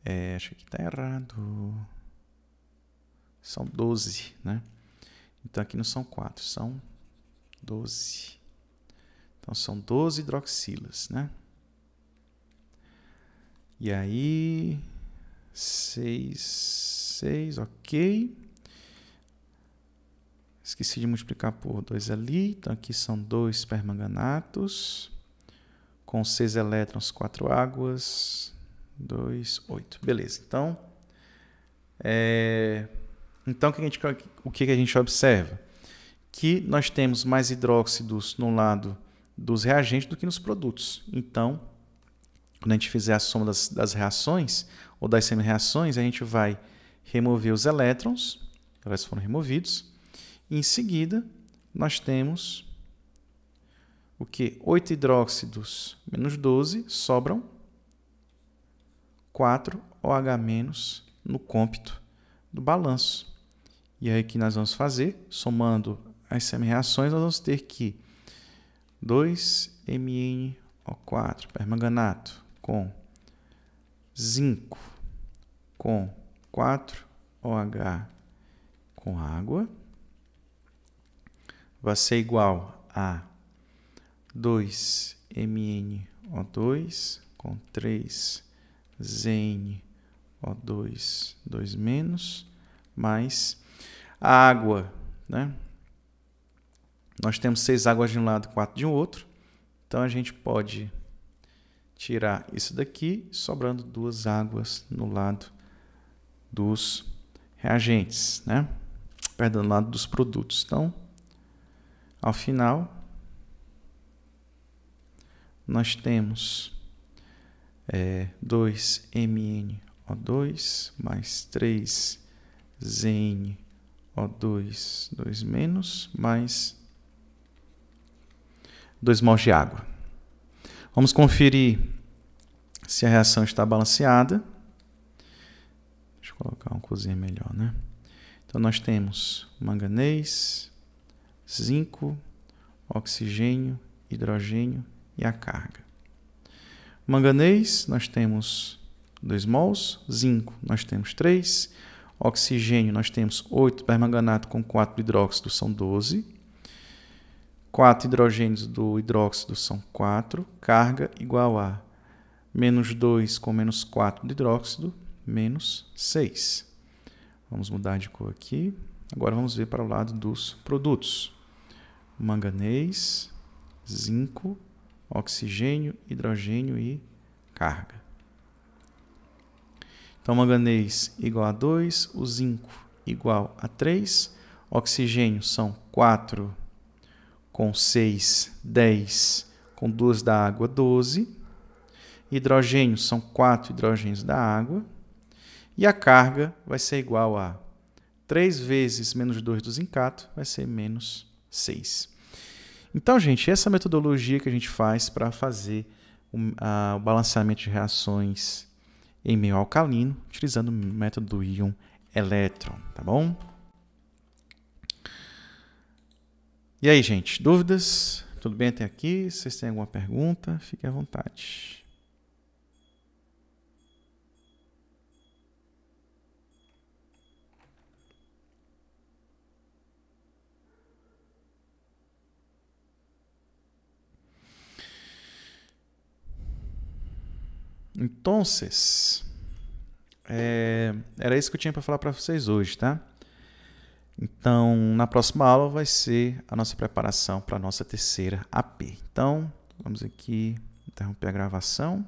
É, acho que está errado. São 12, né? Então aqui não são 4, são 12. Então são 12 hidroxilas, né? E aí. 6, 6, ok. Esqueci de multiplicar por 2 ali. Então aqui são dois permanganatos com 6 elétrons, 4 águas, 2, 8. Beleza. Então, é... então o, que a gente, o que a gente observa? Que nós temos mais hidróxidos no lado dos reagentes do que nos produtos. Então, quando a gente fizer a soma das, das reações ou das semi-reações, a gente vai remover os elétrons, elas foram removidos, em seguida, nós temos o que? 8 hidróxidos menos 12 sobram 4OH- no cômpito do balanço. E aí o que nós vamos fazer? Somando as semi-reações, nós vamos ter que 2MnO4, permanganato, com zinco, com 4OH com água, vai ser igual a 2MnO2 com 3ZnO2, 2 menos, mais a água, né? Nós temos seis águas de um lado, quatro de um outro. Então a gente pode tirar isso daqui, sobrando duas águas no lado dos reagentes, né? Perdão, no lado dos produtos. Então, ao final, nós temos é, 2MnO2 mais 3ZnO2, 2 menos, mais 2 mols de água. Vamos conferir se a reação está balanceada. Deixa eu colocar um cozinha melhor, né? Então, nós temos manganês, zinco, oxigênio, hidrogênio e a carga. Manganês, nós temos 2 mols, zinco, nós temos 3, oxigênio, nós temos 8, permanganato com 4 hidróxido são 12, 4 hidrogênios do hidróxido são 4, carga igual a menos 2 com menos 4 do hidróxido, menos 6. Vamos mudar de cor aqui. Agora vamos ver para o lado dos produtos. Manganês, zinco, oxigênio, hidrogênio e carga. Então, manganês igual a 2, o zinco igual a 3, oxigênio são 4 com 6, 10, com 2 da água, 12. Hidrogênio são 4 hidrogênios da água. E a carga vai ser igual a 3 vezes menos 2 do zincato, vai ser menos 6. Então, gente, essa metodologia que a gente faz para fazer o, a, o balanceamento de reações em meio alcalino, utilizando o método do íon elétron, tá bom? E aí, gente, dúvidas? Tudo bem até aqui? Vocês têm alguma pergunta, fiquem à vontade. Então, é, era isso que eu tinha para falar para vocês hoje, tá? Então, na próxima aula vai ser a nossa preparação para a nossa terceira AP. Então, vamos aqui interromper a gravação.